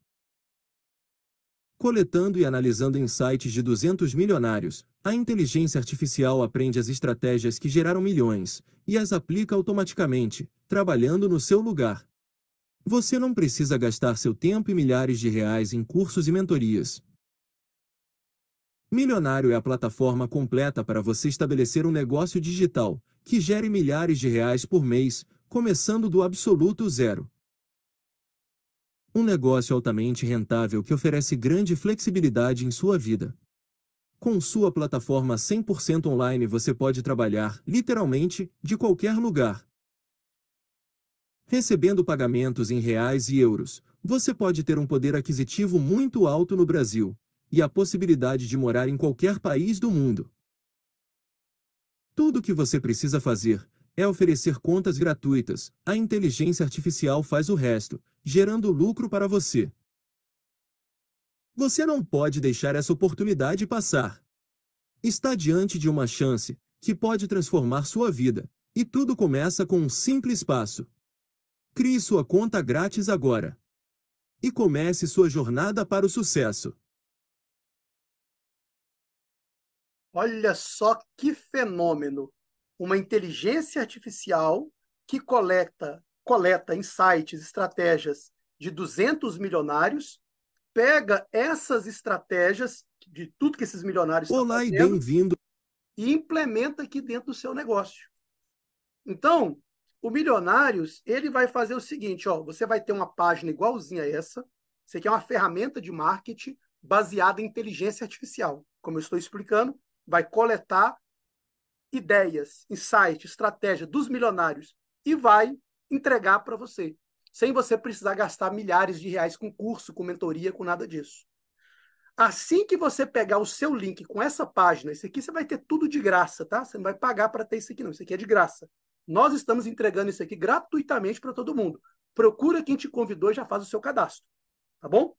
B: Coletando e analisando insights de 200 milionários, a inteligência artificial aprende as estratégias que geraram milhões e as aplica automaticamente, trabalhando no seu lugar. Você não precisa gastar seu tempo e milhares de reais em cursos e mentorias. Milionário é a plataforma completa para você estabelecer um negócio digital que gere milhares de reais por mês, começando do absoluto zero. Um negócio altamente rentável que oferece grande flexibilidade em sua vida. Com sua plataforma 100% online você pode trabalhar, literalmente, de qualquer lugar. Recebendo pagamentos em reais e euros, você pode ter um poder aquisitivo muito alto no Brasil, e a possibilidade de morar em qualquer país do mundo. Tudo o que você precisa fazer é oferecer contas gratuitas, a inteligência artificial faz o resto, gerando lucro para você. Você não pode deixar essa oportunidade passar. Está diante de uma chance que pode transformar sua vida, e tudo começa com um simples passo. Crie sua conta grátis agora. E comece sua jornada para o sucesso.
A: Olha só que fenômeno! Uma inteligência artificial que coleta, coleta insights, estratégias de 200 milionários, pega essas estratégias de tudo que esses milionários
B: Olá estão fazendo, e bem-vindo
A: e implementa aqui dentro do seu negócio. Então, o Milionários, ele vai fazer o seguinte, ó, você vai ter uma página igualzinha a essa, você quer uma ferramenta de marketing baseada em inteligência artificial. Como eu estou explicando, vai coletar ideias, insight, estratégia dos milionários e vai entregar para você, sem você precisar gastar milhares de reais com curso, com mentoria, com nada disso. Assim que você pegar o seu link com essa página, isso aqui você vai ter tudo de graça, tá? Você não vai pagar para ter isso aqui, não. Isso aqui é de graça. Nós estamos entregando isso aqui gratuitamente para todo mundo. Procura quem te convidou e já faz o seu cadastro. Tá bom?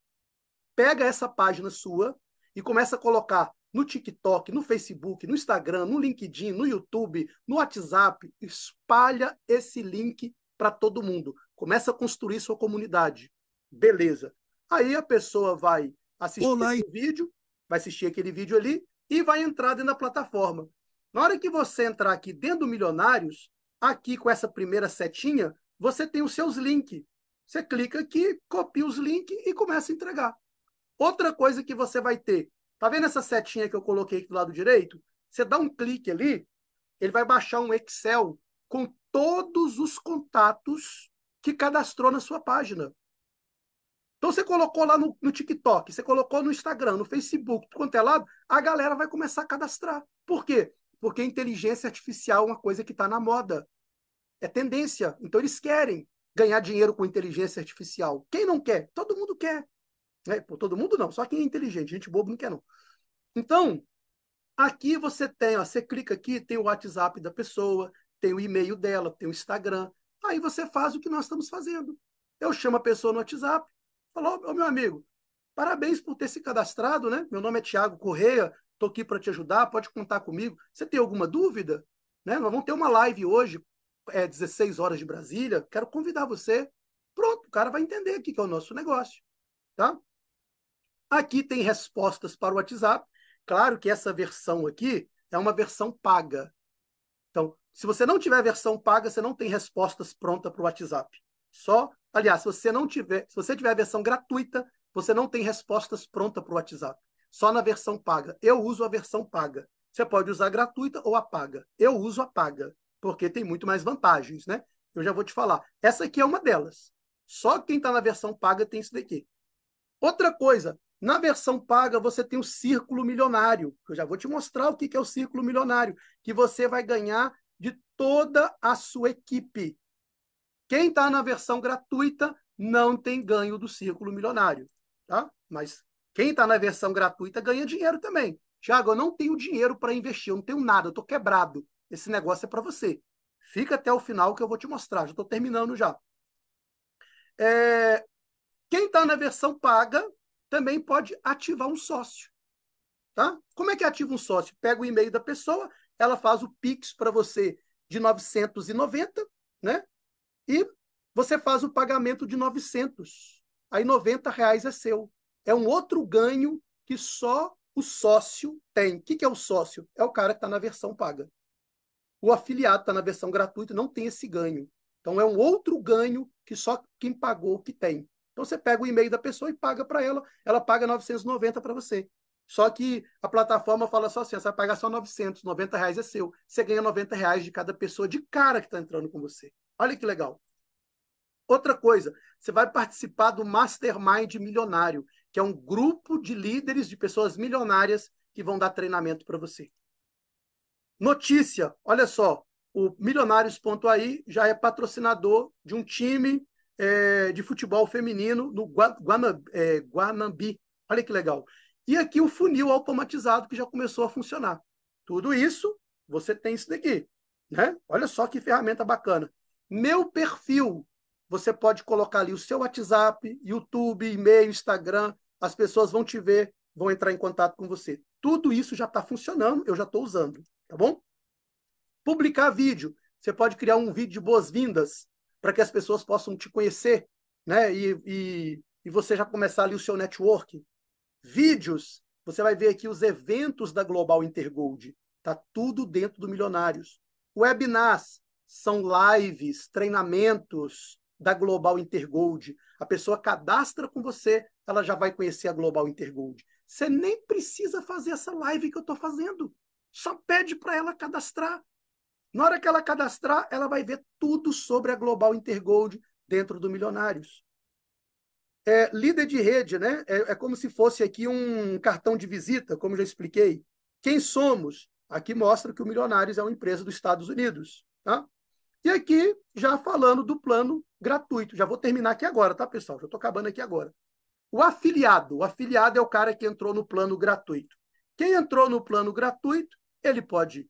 A: Pega essa página sua e começa a colocar no TikTok, no Facebook, no Instagram, no LinkedIn, no YouTube, no WhatsApp. Espalha esse link para todo mundo. Começa a construir sua comunidade. Beleza. Aí a pessoa vai assistir Olá. esse vídeo, vai assistir aquele vídeo ali e vai entrar dentro da plataforma. Na hora que você entrar aqui dentro do Milionários, aqui com essa primeira setinha, você tem os seus links. Você clica aqui, copia os links e começa a entregar. Outra coisa que você vai ter Tá vendo essa setinha que eu coloquei aqui do lado direito? Você dá um clique ali, ele vai baixar um Excel com todos os contatos que cadastrou na sua página. Então você colocou lá no, no TikTok, você colocou no Instagram, no Facebook, quanto é lado, a galera vai começar a cadastrar. Por quê? Porque inteligência artificial é uma coisa que está na moda. É tendência. Então eles querem ganhar dinheiro com inteligência artificial. Quem não quer? Todo mundo quer. Né? Pô, todo mundo não, só quem é inteligente, gente bobo não quer não. Então, aqui você tem, ó, você clica aqui, tem o WhatsApp da pessoa, tem o e-mail dela, tem o Instagram. Aí você faz o que nós estamos fazendo. Eu chamo a pessoa no WhatsApp, falo, ô meu amigo, parabéns por ter se cadastrado, né? Meu nome é Tiago Correia, estou aqui para te ajudar, pode contar comigo. Você tem alguma dúvida? Né? Nós vamos ter uma live hoje, é 16 horas de Brasília, quero convidar você. Pronto, o cara vai entender aqui que é o nosso negócio. Tá? Aqui tem respostas para o WhatsApp. Claro que essa versão aqui é uma versão paga. Então, se você não tiver versão paga, você não tem respostas prontas para o WhatsApp. Só, aliás, se você não tiver, se você tiver a versão gratuita, você não tem respostas prontas para o WhatsApp. Só na versão paga. Eu uso a versão paga. Você pode usar gratuita ou a paga. Eu uso a paga, porque tem muito mais vantagens, né? Eu já vou te falar. Essa aqui é uma delas. Só quem está na versão paga tem isso daqui. Outra coisa, na versão paga, você tem o círculo milionário. Eu já vou te mostrar o que é o círculo milionário, que você vai ganhar toda a sua equipe. Quem está na versão gratuita não tem ganho do círculo milionário, tá? Mas quem está na versão gratuita ganha dinheiro também. Tiago, eu não tenho dinheiro para investir, eu não tenho nada, eu estou quebrado. Esse negócio é para você. Fica até o final que eu vou te mostrar. Já estou terminando já. É, Quem está na versão paga também pode ativar um sócio. Tá? Como é que ativa um sócio? Pega o e-mail da pessoa, ela faz o Pix para você de 990, né? E você faz o pagamento de 900. Aí 90 reais é seu. É um outro ganho que só o sócio tem. O que é o sócio? É o cara que está na versão paga. O afiliado está na versão gratuita não tem esse ganho. Então é um outro ganho que só quem pagou que tem. Então você pega o e-mail da pessoa e paga para ela, ela paga 990 para você. Só que a plataforma fala só assim, você vai pagar só 900, 90 reais é seu. Você ganha 90 reais de cada pessoa de cara que está entrando com você. Olha que legal. Outra coisa, você vai participar do Mastermind Milionário, que é um grupo de líderes, de pessoas milionárias que vão dar treinamento para você. Notícia, olha só, o Milionários.ai já é patrocinador de um time é, de futebol feminino no é, Guanambi. Olha que legal. E aqui o funil automatizado que já começou a funcionar. Tudo isso, você tem isso daqui. Né? Olha só que ferramenta bacana. Meu perfil, você pode colocar ali o seu WhatsApp, YouTube, e-mail, Instagram, as pessoas vão te ver, vão entrar em contato com você. Tudo isso já está funcionando, eu já estou usando, tá bom? Publicar vídeo. Você pode criar um vídeo de boas-vindas para que as pessoas possam te conhecer, né? E, e, e você já começar ali o seu network. Vídeos. Você vai ver aqui os eventos da Global Intergold. Tá tudo dentro do Milionários. Webinars são lives, treinamentos da Global Intergold. A pessoa cadastra com você, ela já vai conhecer a Global Intergold. Você nem precisa fazer essa live que eu estou fazendo. Só pede para ela cadastrar. Na hora que ela cadastrar, ela vai ver tudo sobre a Global Intergold dentro do Milionários. É, líder de rede, né? É, é, como se fosse aqui um cartão de visita, como já expliquei. Quem somos? Aqui mostra que o Milionários é uma empresa dos Estados Unidos. Tá? E aqui, já falando do plano gratuito. Já vou terminar aqui agora, tá, pessoal? Já estou acabando aqui agora. O afiliado. O afiliado é o cara que entrou no plano gratuito. Quem entrou no plano gratuito, ele pode,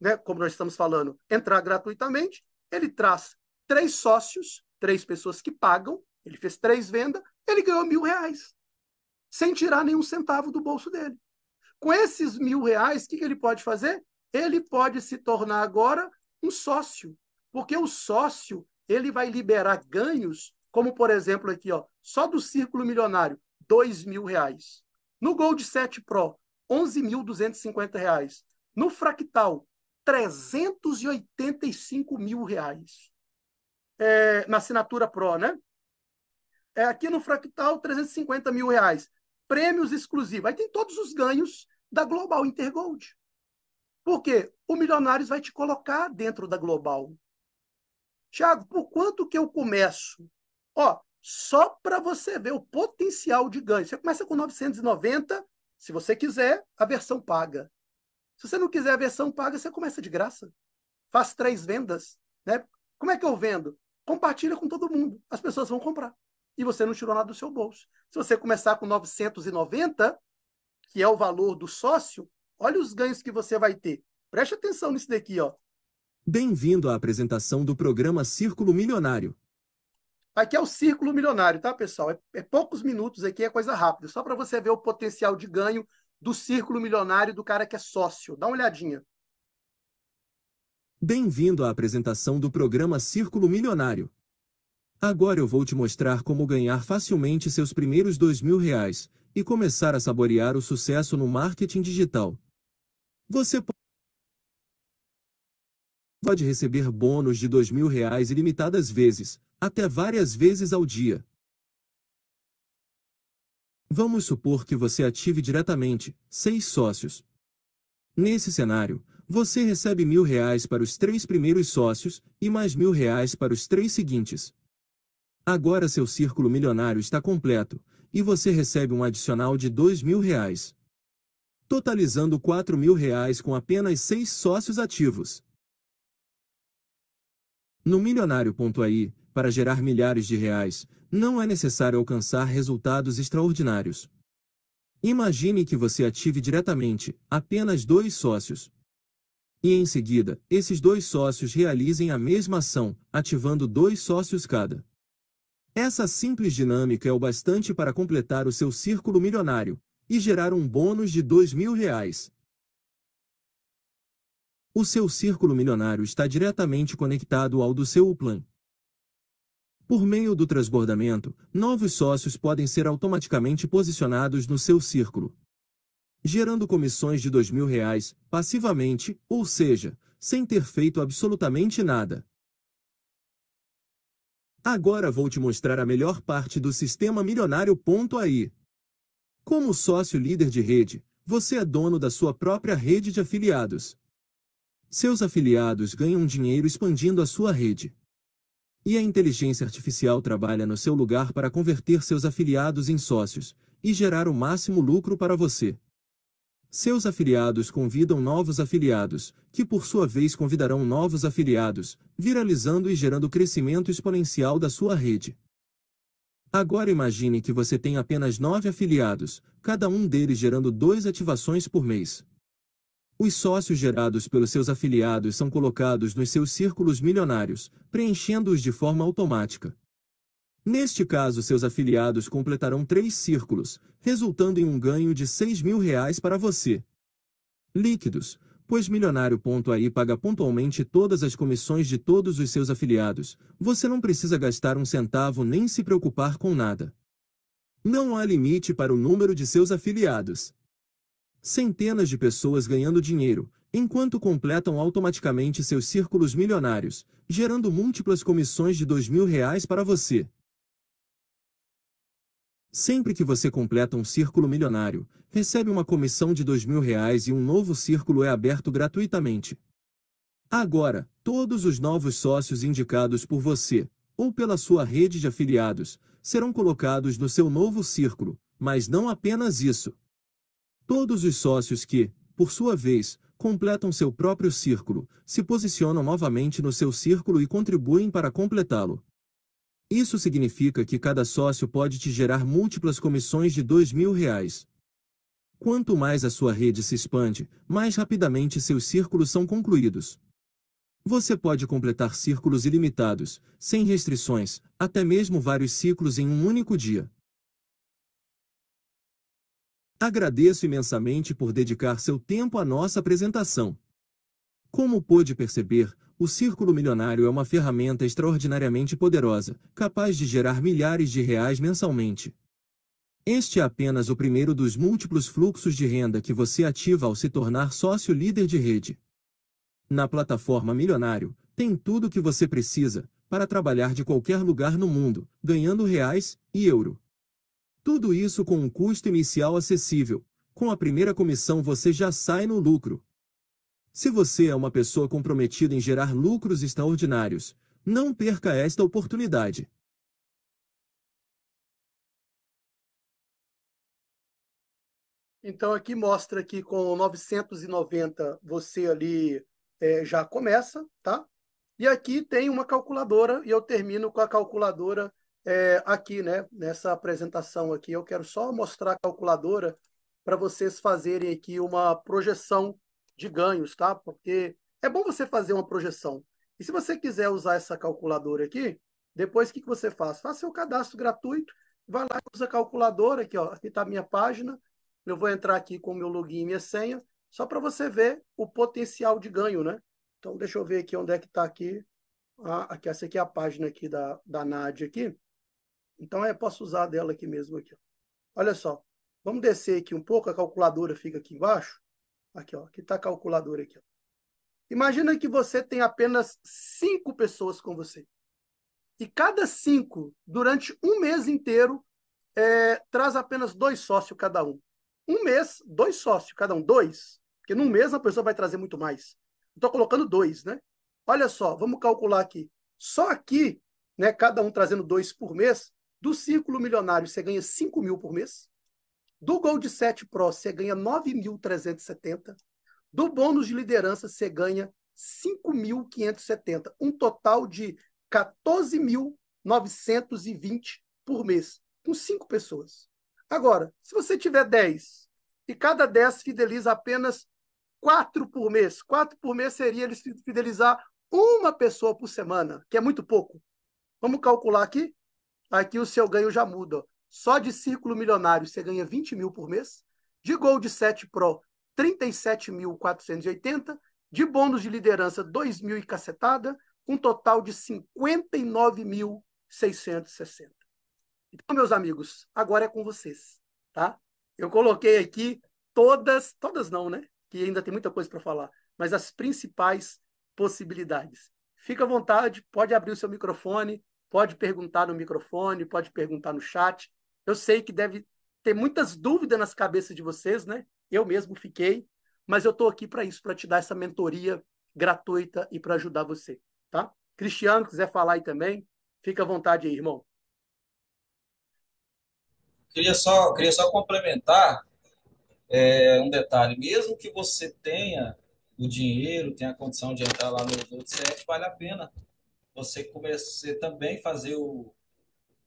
A: né, como nós estamos falando, entrar gratuitamente. Ele traz três sócios, três pessoas que pagam. Ele fez três vendas, ele ganhou mil reais, sem tirar nenhum centavo do bolso dele. Com esses mil reais, o que, que ele pode fazer? Ele pode se tornar agora um sócio, porque o sócio ele vai liberar ganhos como, por exemplo, aqui, ó, só do Círculo Milionário, dois mil reais. No Gold 7 Pro, 11.250 reais. No Fractal, 385 mil reais. É, na assinatura Pro, né? É, aqui no Fractal, 350 mil reais. Prêmios exclusivos. Aí tem todos os ganhos da Global Intergold. Por quê? O Milionários vai te colocar dentro da Global. Tiago, por quanto que eu começo? Ó, só para você ver o potencial de ganho. Você começa com 990, se você quiser, a versão paga. Se você não quiser a versão paga, você começa de graça. Faz três vendas. Né? Como é que eu vendo? Compartilha com todo mundo. As pessoas vão comprar. E você não tirou nada do seu bolso. Se você começar com 990, que é o valor do sócio, olha os ganhos que você vai ter. Preste atenção nisso daqui, ó.
B: Bem-vindo à apresentação do programa Círculo Milionário.
A: Aqui é o círculo milionário, tá, pessoal? É, é poucos minutos aqui, é coisa rápida, só para você ver o potencial de ganho do círculo milionário do cara que é sócio. Dá uma olhadinha.
B: Bem-vindo à apresentação do programa Círculo Milionário. Agora eu vou te mostrar como ganhar facilmente seus primeiros dois mil reais e começar a saborear o sucesso no marketing digital. Você pode receber bônus de dois mil reais ilimitadas vezes, até várias vezes ao dia. Vamos supor que você ative diretamente seis sócios. Nesse cenário, você recebe mil reais para os três primeiros sócios e mais mil reais para os três seguintes. Agora seu círculo milionário está completo e você recebe um adicional de dois mil reais, totalizando quatro mil reais com apenas seis sócios ativos. No milionário.ai, para gerar milhares de reais, não é necessário alcançar resultados extraordinários. Imagine que você ative diretamente apenas dois sócios. E em seguida, esses dois sócios realizem a mesma ação, ativando dois sócios cada. Essa simples dinâmica é o bastante para completar o seu círculo milionário e gerar um bônus de mil reais. O seu círculo milionário está diretamente conectado ao do seu Uplan. Por meio do transbordamento, novos sócios podem ser automaticamente posicionados no seu círculo, gerando comissões de R$ reais passivamente, ou seja, sem ter feito absolutamente nada. Agora vou te mostrar a melhor parte do sistema milionário. Aí. Como sócio líder de rede, você é dono da sua própria rede de afiliados. Seus afiliados ganham dinheiro expandindo a sua rede. E a inteligência artificial trabalha no seu lugar para converter seus afiliados em sócios e gerar o máximo lucro para você. Seus afiliados convidam novos afiliados, que por sua vez convidarão novos afiliados, viralizando e gerando crescimento exponencial da sua rede. Agora imagine que você tem apenas nove afiliados, cada um deles gerando duas ativações por mês. Os sócios gerados pelos seus afiliados são colocados nos seus círculos milionários, preenchendo-os de forma automática. Neste caso, seus afiliados completarão três círculos, resultando em um ganho de 6 mil reais para você. Líquidos, pois Milionário.ai paga pontualmente todas as comissões de todos os seus afiliados, você não precisa gastar um centavo nem se preocupar com nada. Não há limite para o número de seus afiliados. Centenas de pessoas ganhando dinheiro, enquanto completam automaticamente seus círculos milionários, gerando múltiplas comissões de mil reais para você. Sempre que você completa um círculo milionário, recebe uma comissão de mil reais e um novo círculo é aberto gratuitamente. Agora, todos os novos sócios indicados por você, ou pela sua rede de afiliados, serão colocados no seu novo círculo, mas não apenas isso. Todos os sócios que, por sua vez, completam seu próprio círculo, se posicionam novamente no seu círculo e contribuem para completá-lo. Isso significa que cada sócio pode te gerar múltiplas comissões de mil reais. Quanto mais a sua rede se expande, mais rapidamente seus círculos são concluídos. Você pode completar círculos ilimitados, sem restrições, até mesmo vários ciclos em um único dia. Agradeço imensamente por dedicar seu tempo à nossa apresentação. Como pôde perceber, o Círculo Milionário é uma ferramenta extraordinariamente poderosa, capaz de gerar milhares de reais mensalmente. Este é apenas o primeiro dos múltiplos fluxos de renda que você ativa ao se tornar sócio líder de rede. Na plataforma Milionário, tem tudo o que você precisa para trabalhar de qualquer lugar no mundo, ganhando reais e euro. Tudo isso com um custo inicial acessível. Com a primeira comissão você já sai no lucro. Se você é uma pessoa comprometida em gerar lucros extraordinários, não perca esta oportunidade.
A: Então aqui mostra que com 990 você ali é, já começa, tá? E aqui tem uma calculadora e eu termino com a calculadora é, aqui, né, nessa apresentação aqui, eu quero só mostrar a calculadora para vocês fazerem aqui uma projeção de ganhos, tá? Porque é bom você fazer uma projeção. E se você quiser usar essa calculadora aqui, depois o que, que você faz? Faça seu cadastro gratuito, vai lá e usa a calculadora aqui, ó. Aqui está a minha página. Eu vou entrar aqui com o meu login e minha senha, só para você ver o potencial de ganho, né? Então, deixa eu ver aqui onde é que está aqui. Ah, aqui. Essa aqui é a página aqui da, da NAD aqui. Então eu posso usar dela aqui mesmo. Aqui, Olha só. Vamos descer aqui um pouco, a calculadora fica aqui embaixo. Aqui, ó. Aqui está a calculadora aqui. Ó. Imagina que você tem apenas cinco pessoas com você. E cada cinco, durante um mês inteiro, é, traz apenas dois sócios cada um. Um mês, dois sócios cada um. Dois. Porque num mês a pessoa vai trazer muito mais. Estou colocando dois, né? Olha só, vamos calcular aqui. Só aqui, né, cada um trazendo dois por mês, do Círculo Milionário, você ganha 5 mil por mês. Do Gold 7 Pro, você ganha 9.370. Do bônus de liderança, você ganha 5.570. Um total de 14.920 por mês, com cinco pessoas. Agora, se você tiver 10 e cada 10 fideliza apenas 4 por mês, 4 por mês seria ele fidelizar uma pessoa por semana, que é muito pouco. Vamos calcular aqui? aqui o seu ganho já muda. Só de círculo milionário você ganha 20 mil por mês. De Gold 7 Pro, 37.480. De bônus de liderança, 2 mil e cacetada. Um total de 59.660. Então, meus amigos, agora é com vocês, tá? Eu coloquei aqui todas, todas não, né? Que ainda tem muita coisa para falar, mas as principais possibilidades. Fica à vontade, pode abrir o seu microfone, pode perguntar no microfone, pode perguntar no chat. Eu sei que deve ter muitas dúvidas nas cabeças de vocês, né? Eu mesmo fiquei, mas eu estou aqui para isso, para te dar essa mentoria gratuita e para ajudar você, tá? Cristiano, quiser falar aí também, fica à vontade aí, irmão.
C: Queria só, queria só complementar é, um detalhe. Mesmo que você tenha o dinheiro, tenha a condição de entrar lá no outros vale a pena você começar também fazer o,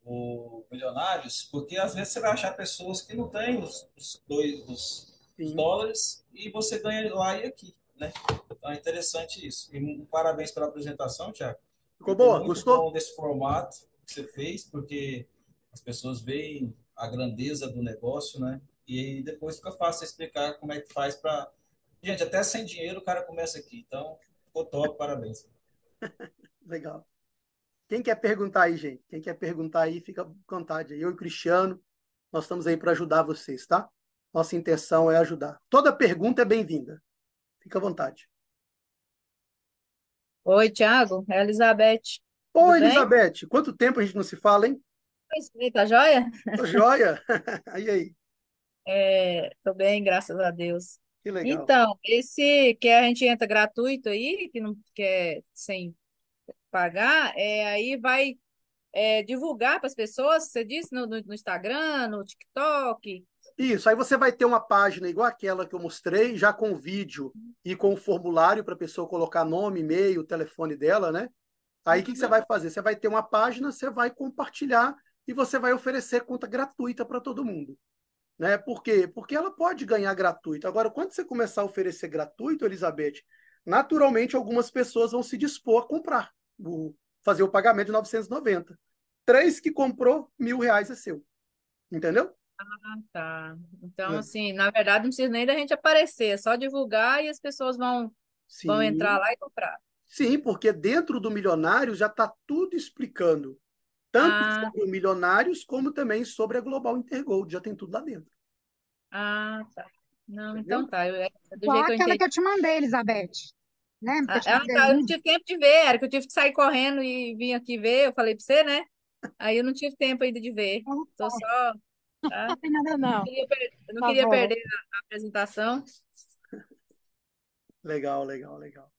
C: o Milionários, porque às vezes você vai achar pessoas que não têm os, os dois os, dólares e você ganha lá e aqui, né? Então é interessante isso. E um parabéns pela apresentação, Tiago.
A: Ficou boa?
C: Muito
A: Gostou?
C: bom desse formato que você fez, porque as pessoas veem a grandeza do negócio, né? E depois fica fácil explicar como é que faz para. Gente, até sem dinheiro o cara começa aqui. Então, ficou top, parabéns.
A: Legal. Quem quer perguntar aí, gente? Quem quer perguntar aí, fica à vontade. Eu e o Cristiano, nós estamos aí para ajudar vocês, tá? Nossa intenção é ajudar. Toda pergunta é bem-vinda. Fica à vontade.
D: Oi, Thiago. É a Elizabeth.
A: Oi, Elizabeth. Quanto tempo a gente não se fala, hein?
D: Oi, tá joia?
A: Tô joia. e aí?
D: É, tô bem, graças a Deus.
A: Que legal.
D: Então, esse que a gente entra gratuito aí, que não quer sem pagar, é, aí vai é, divulgar para as pessoas, você disse, no, no, Instagram, no TikTok.
A: Isso, aí você vai ter uma página igual aquela que eu mostrei, já com vídeo e com o formulário para a pessoa colocar nome, e-mail, telefone dela, né? Aí o que, que você vai fazer? Você vai ter uma página, você vai compartilhar e você vai oferecer conta gratuita para todo mundo. Né? Por quê? Porque ela pode ganhar gratuito. Agora, quando você começar a oferecer gratuito, Elizabeth, naturalmente algumas pessoas vão se dispor a comprar, fazer o pagamento de 990. Três que comprou, mil reais é seu. Entendeu?
D: Ah, tá. Então, é. assim, na verdade, não precisa nem da gente aparecer, é só divulgar e as pessoas vão, vão entrar lá e comprar.
A: Sim, porque dentro do milionário já está tudo explicando tanto ah. sobre o Milionários, como também sobre a Global Intergold. Já tem tudo lá dentro.
D: Ah, tá. Não, Entendeu? então tá. Eu,
E: é do Só jeito aquela que eu, que eu te mandei, Elizabeth. Lembra?
D: Ah, ah tá. Eu não tive tempo de ver, era que eu tive que sair correndo e vim aqui ver. Eu falei para você, né? Aí eu não tive tempo ainda de ver. Tô tá. só.
E: Tá? Não tem nada, não.
D: Eu, queria, eu não tá queria perder a, a, apresentação.
A: Legal, legal, legal.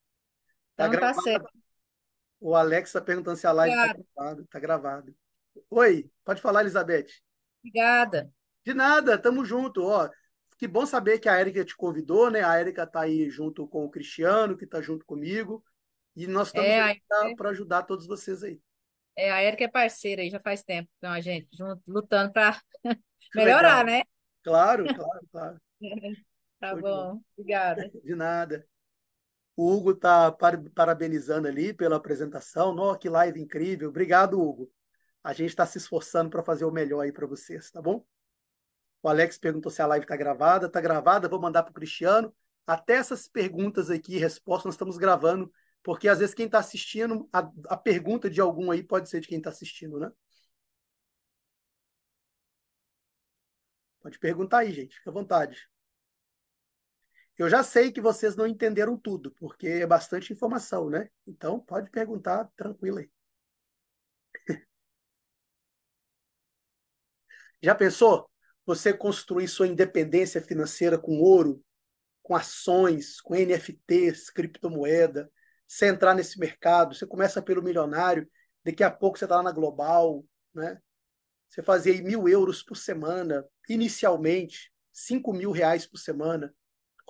D: Tá então tá certo.
A: O Alex está perguntando se a live está gravado. Tá gravado. Oi, pode falar, Elizabeth.
D: Obrigada.
A: De nada, tamo junto. Ó, que bom saber que a Érica te convidou, né? A Érica está aí junto com o Cristiano, que está junto comigo. E nós estamos é, para ajudar todos vocês aí.
D: É, a Érica é parceira aí já faz tempo. Então, a gente junto, lutando para melhorar, né?
A: Claro, claro, claro.
D: tá Foi bom, obrigada.
A: De nada. O Hugo está parabenizando ali pela apresentação. Nossa, que live incrível. Obrigado, Hugo. A gente está se esforçando para fazer o melhor aí para vocês, tá bom? O Alex perguntou se a live está gravada. Está gravada, vou mandar para o Cristiano. Até essas perguntas aqui, respostas, nós estamos gravando, porque às vezes quem está assistindo, a, a pergunta de algum aí pode ser de quem está assistindo, né? Pode perguntar aí, gente, fica à vontade. Eu já sei que vocês não entenderam tudo, porque é bastante informação, né? Então, pode perguntar tranquilo aí. Já pensou você construir sua independência financeira com ouro, com ações, com NFTs, criptomoeda? Você entrar nesse mercado, você começa pelo milionário, daqui a pouco você está lá na global, né? Você fazia mil euros por semana, inicialmente, cinco mil reais por semana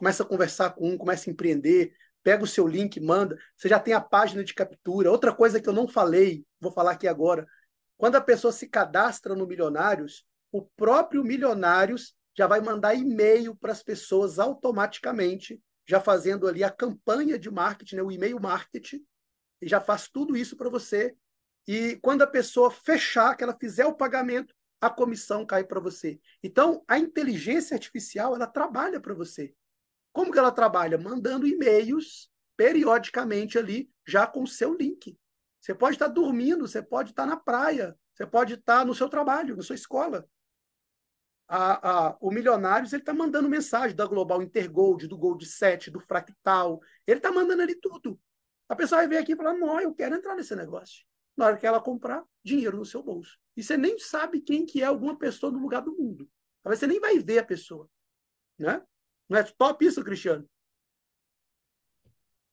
A: começa a conversar com um, começa a empreender, pega o seu link, manda, você já tem a página de captura. Outra coisa que eu não falei, vou falar aqui agora, quando a pessoa se cadastra no Milionários, o próprio Milionários já vai mandar e-mail para as pessoas automaticamente, já fazendo ali a campanha de marketing, né, o e-mail marketing, e já faz tudo isso para você e quando a pessoa fechar, que ela fizer o pagamento, a comissão cai para você. Então, a inteligência artificial, ela trabalha para você. Como que ela trabalha? Mandando e-mails periodicamente ali, já com o seu link. Você pode estar dormindo, você pode estar na praia, você pode estar no seu trabalho, na sua escola. A, a, o Milionários ele está mandando mensagem da Global Intergold, do Gold 7, do Fractal. Ele está mandando ali tudo. A pessoa vai ver aqui e falar: não, eu quero entrar nesse negócio. Na hora que ela comprar, dinheiro no seu bolso. E você nem sabe quem que é alguma pessoa no lugar do mundo. Talvez você nem vai ver a pessoa. Né? Não é top isso, Cristiano?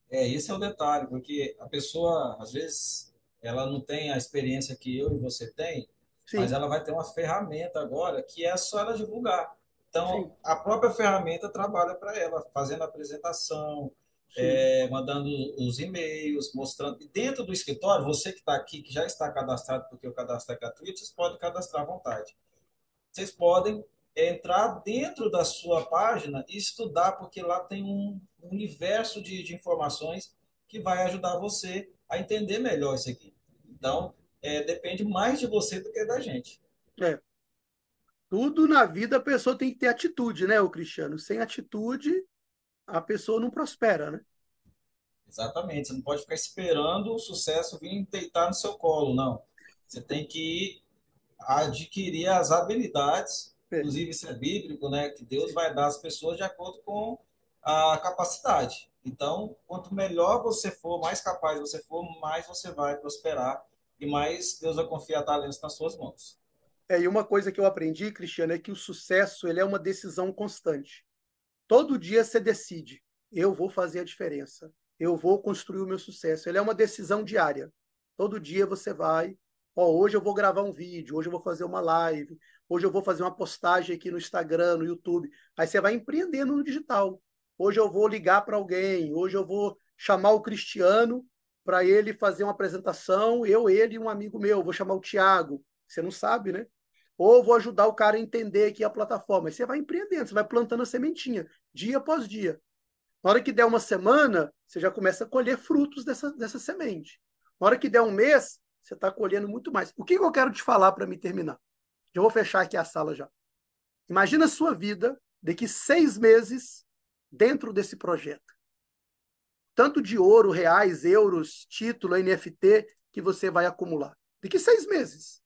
C: É, esse é o detalhe, porque a pessoa, às vezes, ela não tem a experiência que eu e você tem, Sim. mas ela vai ter uma ferramenta agora que é só ela divulgar. Então, Sim. a própria ferramenta trabalha para ela, fazendo a apresentação, é, mandando os e-mails, mostrando. E dentro do escritório, você que está aqui, que já está cadastrado, porque o cadastro é gratuito, vocês podem cadastrar à vontade. Vocês podem entrar dentro da sua página e estudar, porque lá tem um universo de, de informações que vai ajudar você a entender melhor isso aqui. Então, é, depende mais de você do que da gente.
A: É. Tudo na vida a pessoa tem que ter atitude, né, o Cristiano? Sem atitude, a pessoa não prospera, né?
C: Exatamente. Você não pode ficar esperando o sucesso vir deitar no seu colo, não. Você tem que adquirir as habilidades Inclusive, isso é bíblico, né? Que Deus vai dar às pessoas de acordo com a capacidade. Então, quanto melhor você for, mais capaz você for, mais você vai prosperar e mais Deus vai confiar talentos nas suas mãos.
A: É, e uma coisa que eu aprendi, Cristiano, é que o sucesso ele é uma decisão constante. Todo dia você decide, eu vou fazer a diferença, eu vou construir o meu sucesso. Ele é uma decisão diária. Todo dia você vai, ó, hoje eu vou gravar um vídeo, hoje eu vou fazer uma live, Hoje eu vou fazer uma postagem aqui no Instagram, no YouTube. Aí você vai empreendendo no digital. Hoje eu vou ligar para alguém. Hoje eu vou chamar o Cristiano para ele fazer uma apresentação. Eu, ele e um amigo meu. Vou chamar o Tiago. Você não sabe, né? Ou vou ajudar o cara a entender aqui a plataforma. Aí você vai empreendendo, você vai plantando a sementinha, dia após dia. Na hora que der uma semana, você já começa a colher frutos dessa, dessa semente. Na hora que der um mês, você está colhendo muito mais. O que eu quero te falar para me terminar? Já vou fechar aqui a sala já. Imagina a sua vida daqui seis meses dentro desse projeto. Tanto de ouro, reais, euros, título, NFT que você vai acumular. Daqui seis meses.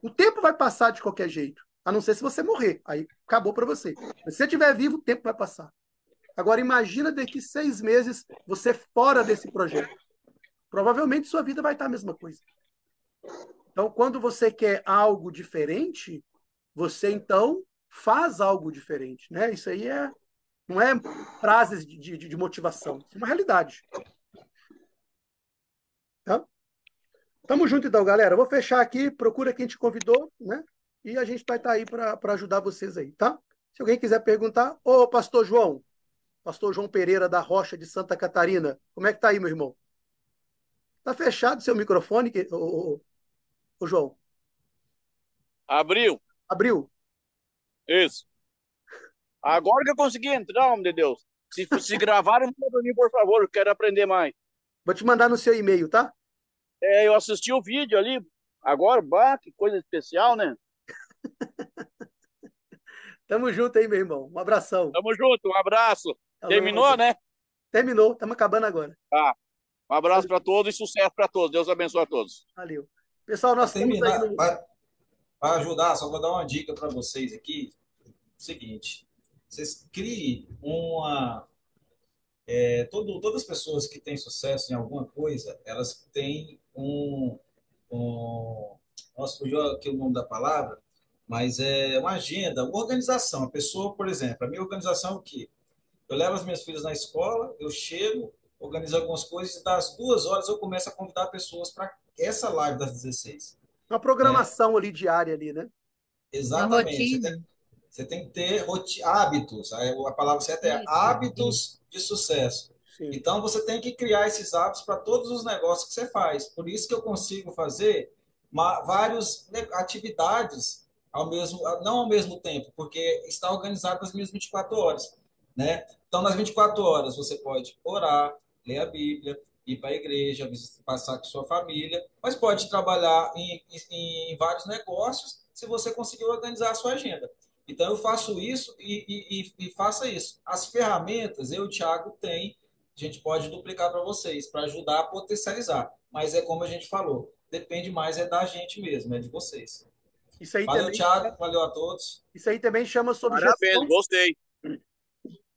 A: O tempo vai passar de qualquer jeito. A não ser se você morrer. Aí acabou para você. Mas se você estiver vivo, o tempo vai passar. Agora imagina daqui seis meses você fora desse projeto. Provavelmente sua vida vai estar a mesma coisa. Então, quando você quer algo diferente, você então faz algo diferente, né? Isso aí é não é frases de, de, de motivação, é uma realidade. Tá? Tamo junto então, galera. Vou fechar aqui, procura quem te convidou, né? E a gente vai estar tá aí para ajudar vocês aí, tá? Se alguém quiser perguntar, ô pastor João, pastor João Pereira da Rocha de Santa Catarina, como é que tá aí, meu irmão? Tá fechado seu microfone, ô, o João?
F: Abriu.
A: Abriu.
F: Isso. Agora que eu consegui entrar, homem de Deus. Se, se gravarem, manda mim, por favor, eu quero aprender mais.
A: Vou te mandar no seu e-mail, tá?
F: É, eu assisti o vídeo ali, agora, bah, que coisa especial, né?
A: Tamo junto aí, meu irmão. Um abração.
F: Tamo junto, um abraço. Terminou, né?
A: Terminou, estamos acabando agora.
F: Tá. Um abraço para todos e sucesso para todos. Deus abençoe a todos.
A: Valeu. Pessoal, nós temos aí no...
C: Para ajudar, só vou dar uma dica para vocês aqui. seguinte, vocês criem uma... É, todo, todas as pessoas que têm sucesso em alguma coisa, elas têm um... um nossa, fugiu aqui o nome da palavra, mas é uma agenda, uma organização. A pessoa, por exemplo, a minha organização é o quê? Eu levo as minhas filhas na escola, eu chego, organizo algumas coisas, e das duas horas eu começo a convidar pessoas para essa live das 16.
A: Uma programação é. ali diária ali, né?
C: Exatamente. Você tem, você tem, que ter hábitos. A palavra certa é hábitos de sucesso. Sim. Então você tem que criar esses hábitos para todos os negócios que você faz. Por isso que eu consigo fazer várias atividades ao mesmo, não ao mesmo tempo, porque está organizado nas minhas 24 horas, né? Então nas 24 horas você pode orar, ler a Bíblia, ir para a igreja, passar com sua família, mas pode trabalhar em, em, em, vários negócios se você conseguir organizar a sua agenda. Então, eu faço isso e, e, e faça isso. As ferramentas, eu e o Thiago tem, a gente pode duplicar para vocês, para ajudar a potencializar. Mas é como a gente falou, depende mais é da gente mesmo, é de vocês.
A: Isso aí
C: valeu,
A: também,
C: Thiago, valeu a todos.
A: Isso aí também chama sobre
F: Parabéns,
A: gestão.
F: gostei.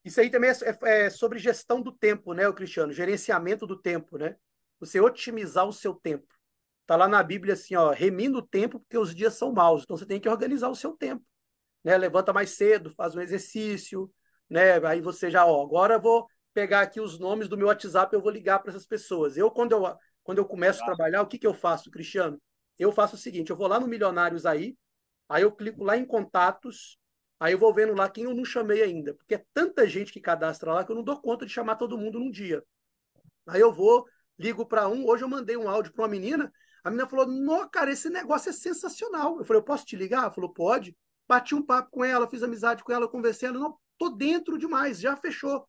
A: Isso aí também é, é, sobre gestão do tempo, né, o Cristiano? Gerenciamento do tempo, né? Você otimizar o seu tempo. Tá lá na Bíblia assim, ó, remindo o tempo porque os dias são maus. Então você tem que organizar o seu tempo, né? Levanta mais cedo, faz um exercício, né? Aí você já, ó, agora eu vou pegar aqui os nomes do meu WhatsApp, eu vou ligar para essas pessoas. Eu quando eu quando eu começo a trabalhar, o que que eu faço, Cristiano? Eu faço o seguinte, eu vou lá no Milionários aí, aí eu clico lá em contatos, Aí eu vou vendo lá quem eu não chamei ainda, porque é tanta gente que cadastra lá que eu não dou conta de chamar todo mundo num dia. Aí eu vou, ligo para um. Hoje eu mandei um áudio para uma menina. A menina falou: Não, cara, esse negócio é sensacional. Eu falei: Eu posso te ligar? Ela falou: Pode. Bati um papo com ela, fiz amizade com ela, conversei. Ela: Não, tô dentro demais, já fechou.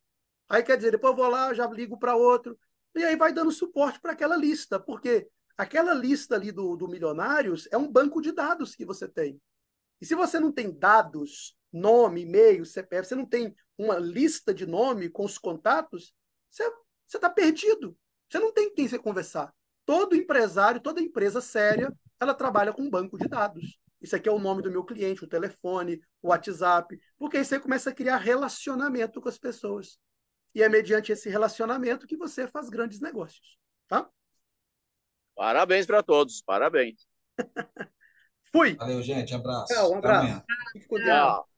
A: Aí quer dizer, depois eu vou lá, já ligo para outro. E aí vai dando suporte para aquela lista, porque aquela lista ali do, do Milionários é um banco de dados que você tem. E se você não tem dados nome, e-mail, CPF, você não tem uma lista de nome com os contatos, você está perdido. Você não tem quem você conversar. Todo empresário, toda empresa séria, ela trabalha com um banco de dados. Isso aqui é o nome do meu cliente, o telefone, o WhatsApp, porque aí você começa a criar relacionamento com as pessoas. E é mediante esse relacionamento que você faz grandes negócios. Tá?
F: Parabéns para todos, parabéns.
A: Fui.
C: Valeu, gente. Abraço.
A: Tchau, um abraço.
D: Tchau.